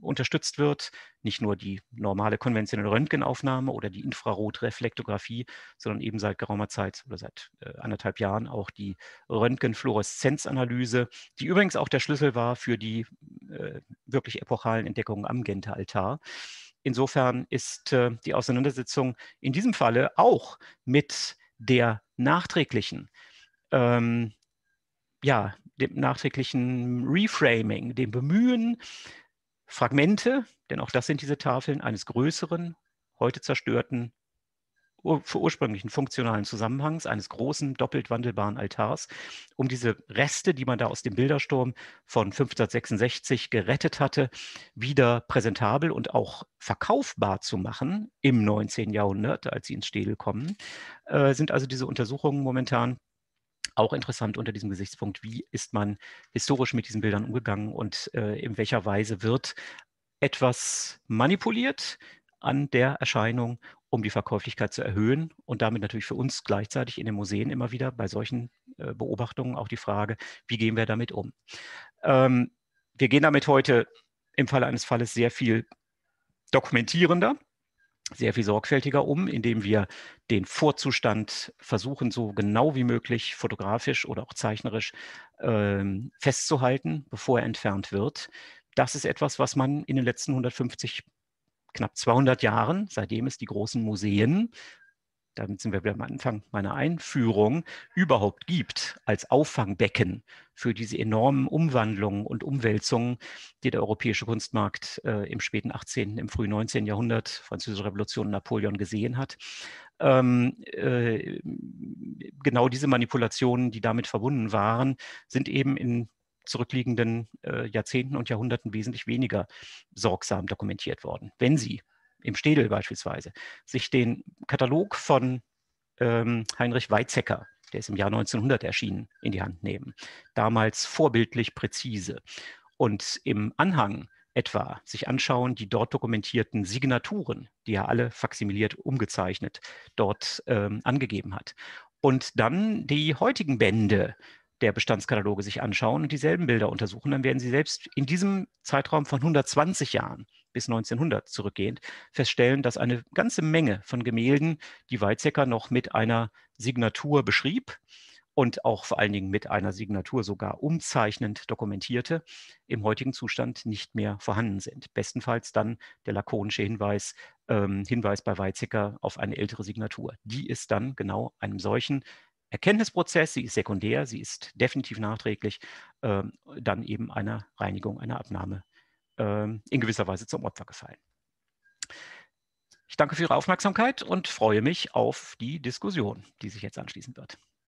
unterstützt wird. Nicht nur die normale konventionelle Röntgenaufnahme oder die Infrarotreflektographie, sondern eben seit geraumer Zeit oder seit äh, anderthalb Jahren auch die Röntgenfluoreszenzanalyse, die übrigens auch der Schlüssel war für die äh, wirklich epochalen Entdeckungen am Gente-Altar. Insofern ist äh, die Auseinandersetzung in diesem Falle auch mit der nachträglichen ähm, ja, dem nachträglichen Reframing, dem Bemühen, Fragmente, denn auch das sind diese Tafeln, eines größeren, heute zerstörten ursprünglichen funktionalen Zusammenhangs eines großen doppelt wandelbaren Altars, um diese Reste, die man da aus dem Bildersturm von 1566 gerettet hatte, wieder präsentabel und auch verkaufbar zu machen im 19. Jahrhundert, als sie ins Städel kommen, äh, sind also diese Untersuchungen momentan auch interessant unter diesem Gesichtspunkt, wie ist man historisch mit diesen Bildern umgegangen und äh, in welcher Weise wird etwas manipuliert an der Erscheinung, um die Verkäuflichkeit zu erhöhen und damit natürlich für uns gleichzeitig in den Museen immer wieder bei solchen äh, Beobachtungen auch die Frage, wie gehen wir damit um? Ähm, wir gehen damit heute im Falle eines Falles sehr viel dokumentierender sehr viel sorgfältiger um, indem wir den Vorzustand versuchen, so genau wie möglich fotografisch oder auch zeichnerisch ähm, festzuhalten, bevor er entfernt wird. Das ist etwas, was man in den letzten 150, knapp 200 Jahren, seitdem es die großen Museen damit sind wir wieder am Anfang meiner Einführung, überhaupt gibt als Auffangbecken für diese enormen Umwandlungen und Umwälzungen, die der europäische Kunstmarkt äh, im späten 18., im frühen 19. Jahrhundert, Französische Revolution, Napoleon gesehen hat. Ähm, äh, genau diese Manipulationen, die damit verbunden waren, sind eben in zurückliegenden äh, Jahrzehnten und Jahrhunderten wesentlich weniger sorgsam dokumentiert worden. Wenn sie im Städel beispielsweise, sich den Katalog von ähm, Heinrich Weizsäcker, der ist im Jahr 1900 erschienen, in die Hand nehmen. Damals vorbildlich präzise. Und im Anhang etwa sich anschauen, die dort dokumentierten Signaturen, die er alle faximiliert, umgezeichnet, dort ähm, angegeben hat. Und dann die heutigen Bände der Bestandskataloge sich anschauen und dieselben Bilder untersuchen, dann werden Sie selbst in diesem Zeitraum von 120 Jahren bis 1900 zurückgehend feststellen, dass eine ganze Menge von Gemälden, die Weizsäcker noch mit einer Signatur beschrieb und auch vor allen Dingen mit einer Signatur sogar umzeichnend dokumentierte, im heutigen Zustand nicht mehr vorhanden sind. Bestenfalls dann der lakonische Hinweis, ähm, Hinweis bei Weizsäcker auf eine ältere Signatur. Die ist dann genau einem solchen Erkenntnisprozess, sie ist sekundär, sie ist definitiv nachträglich, äh, dann eben einer Reinigung, einer Abnahme in gewisser Weise zum Opfer gefallen. Ich danke für Ihre Aufmerksamkeit und freue mich auf die Diskussion, die sich jetzt anschließen wird.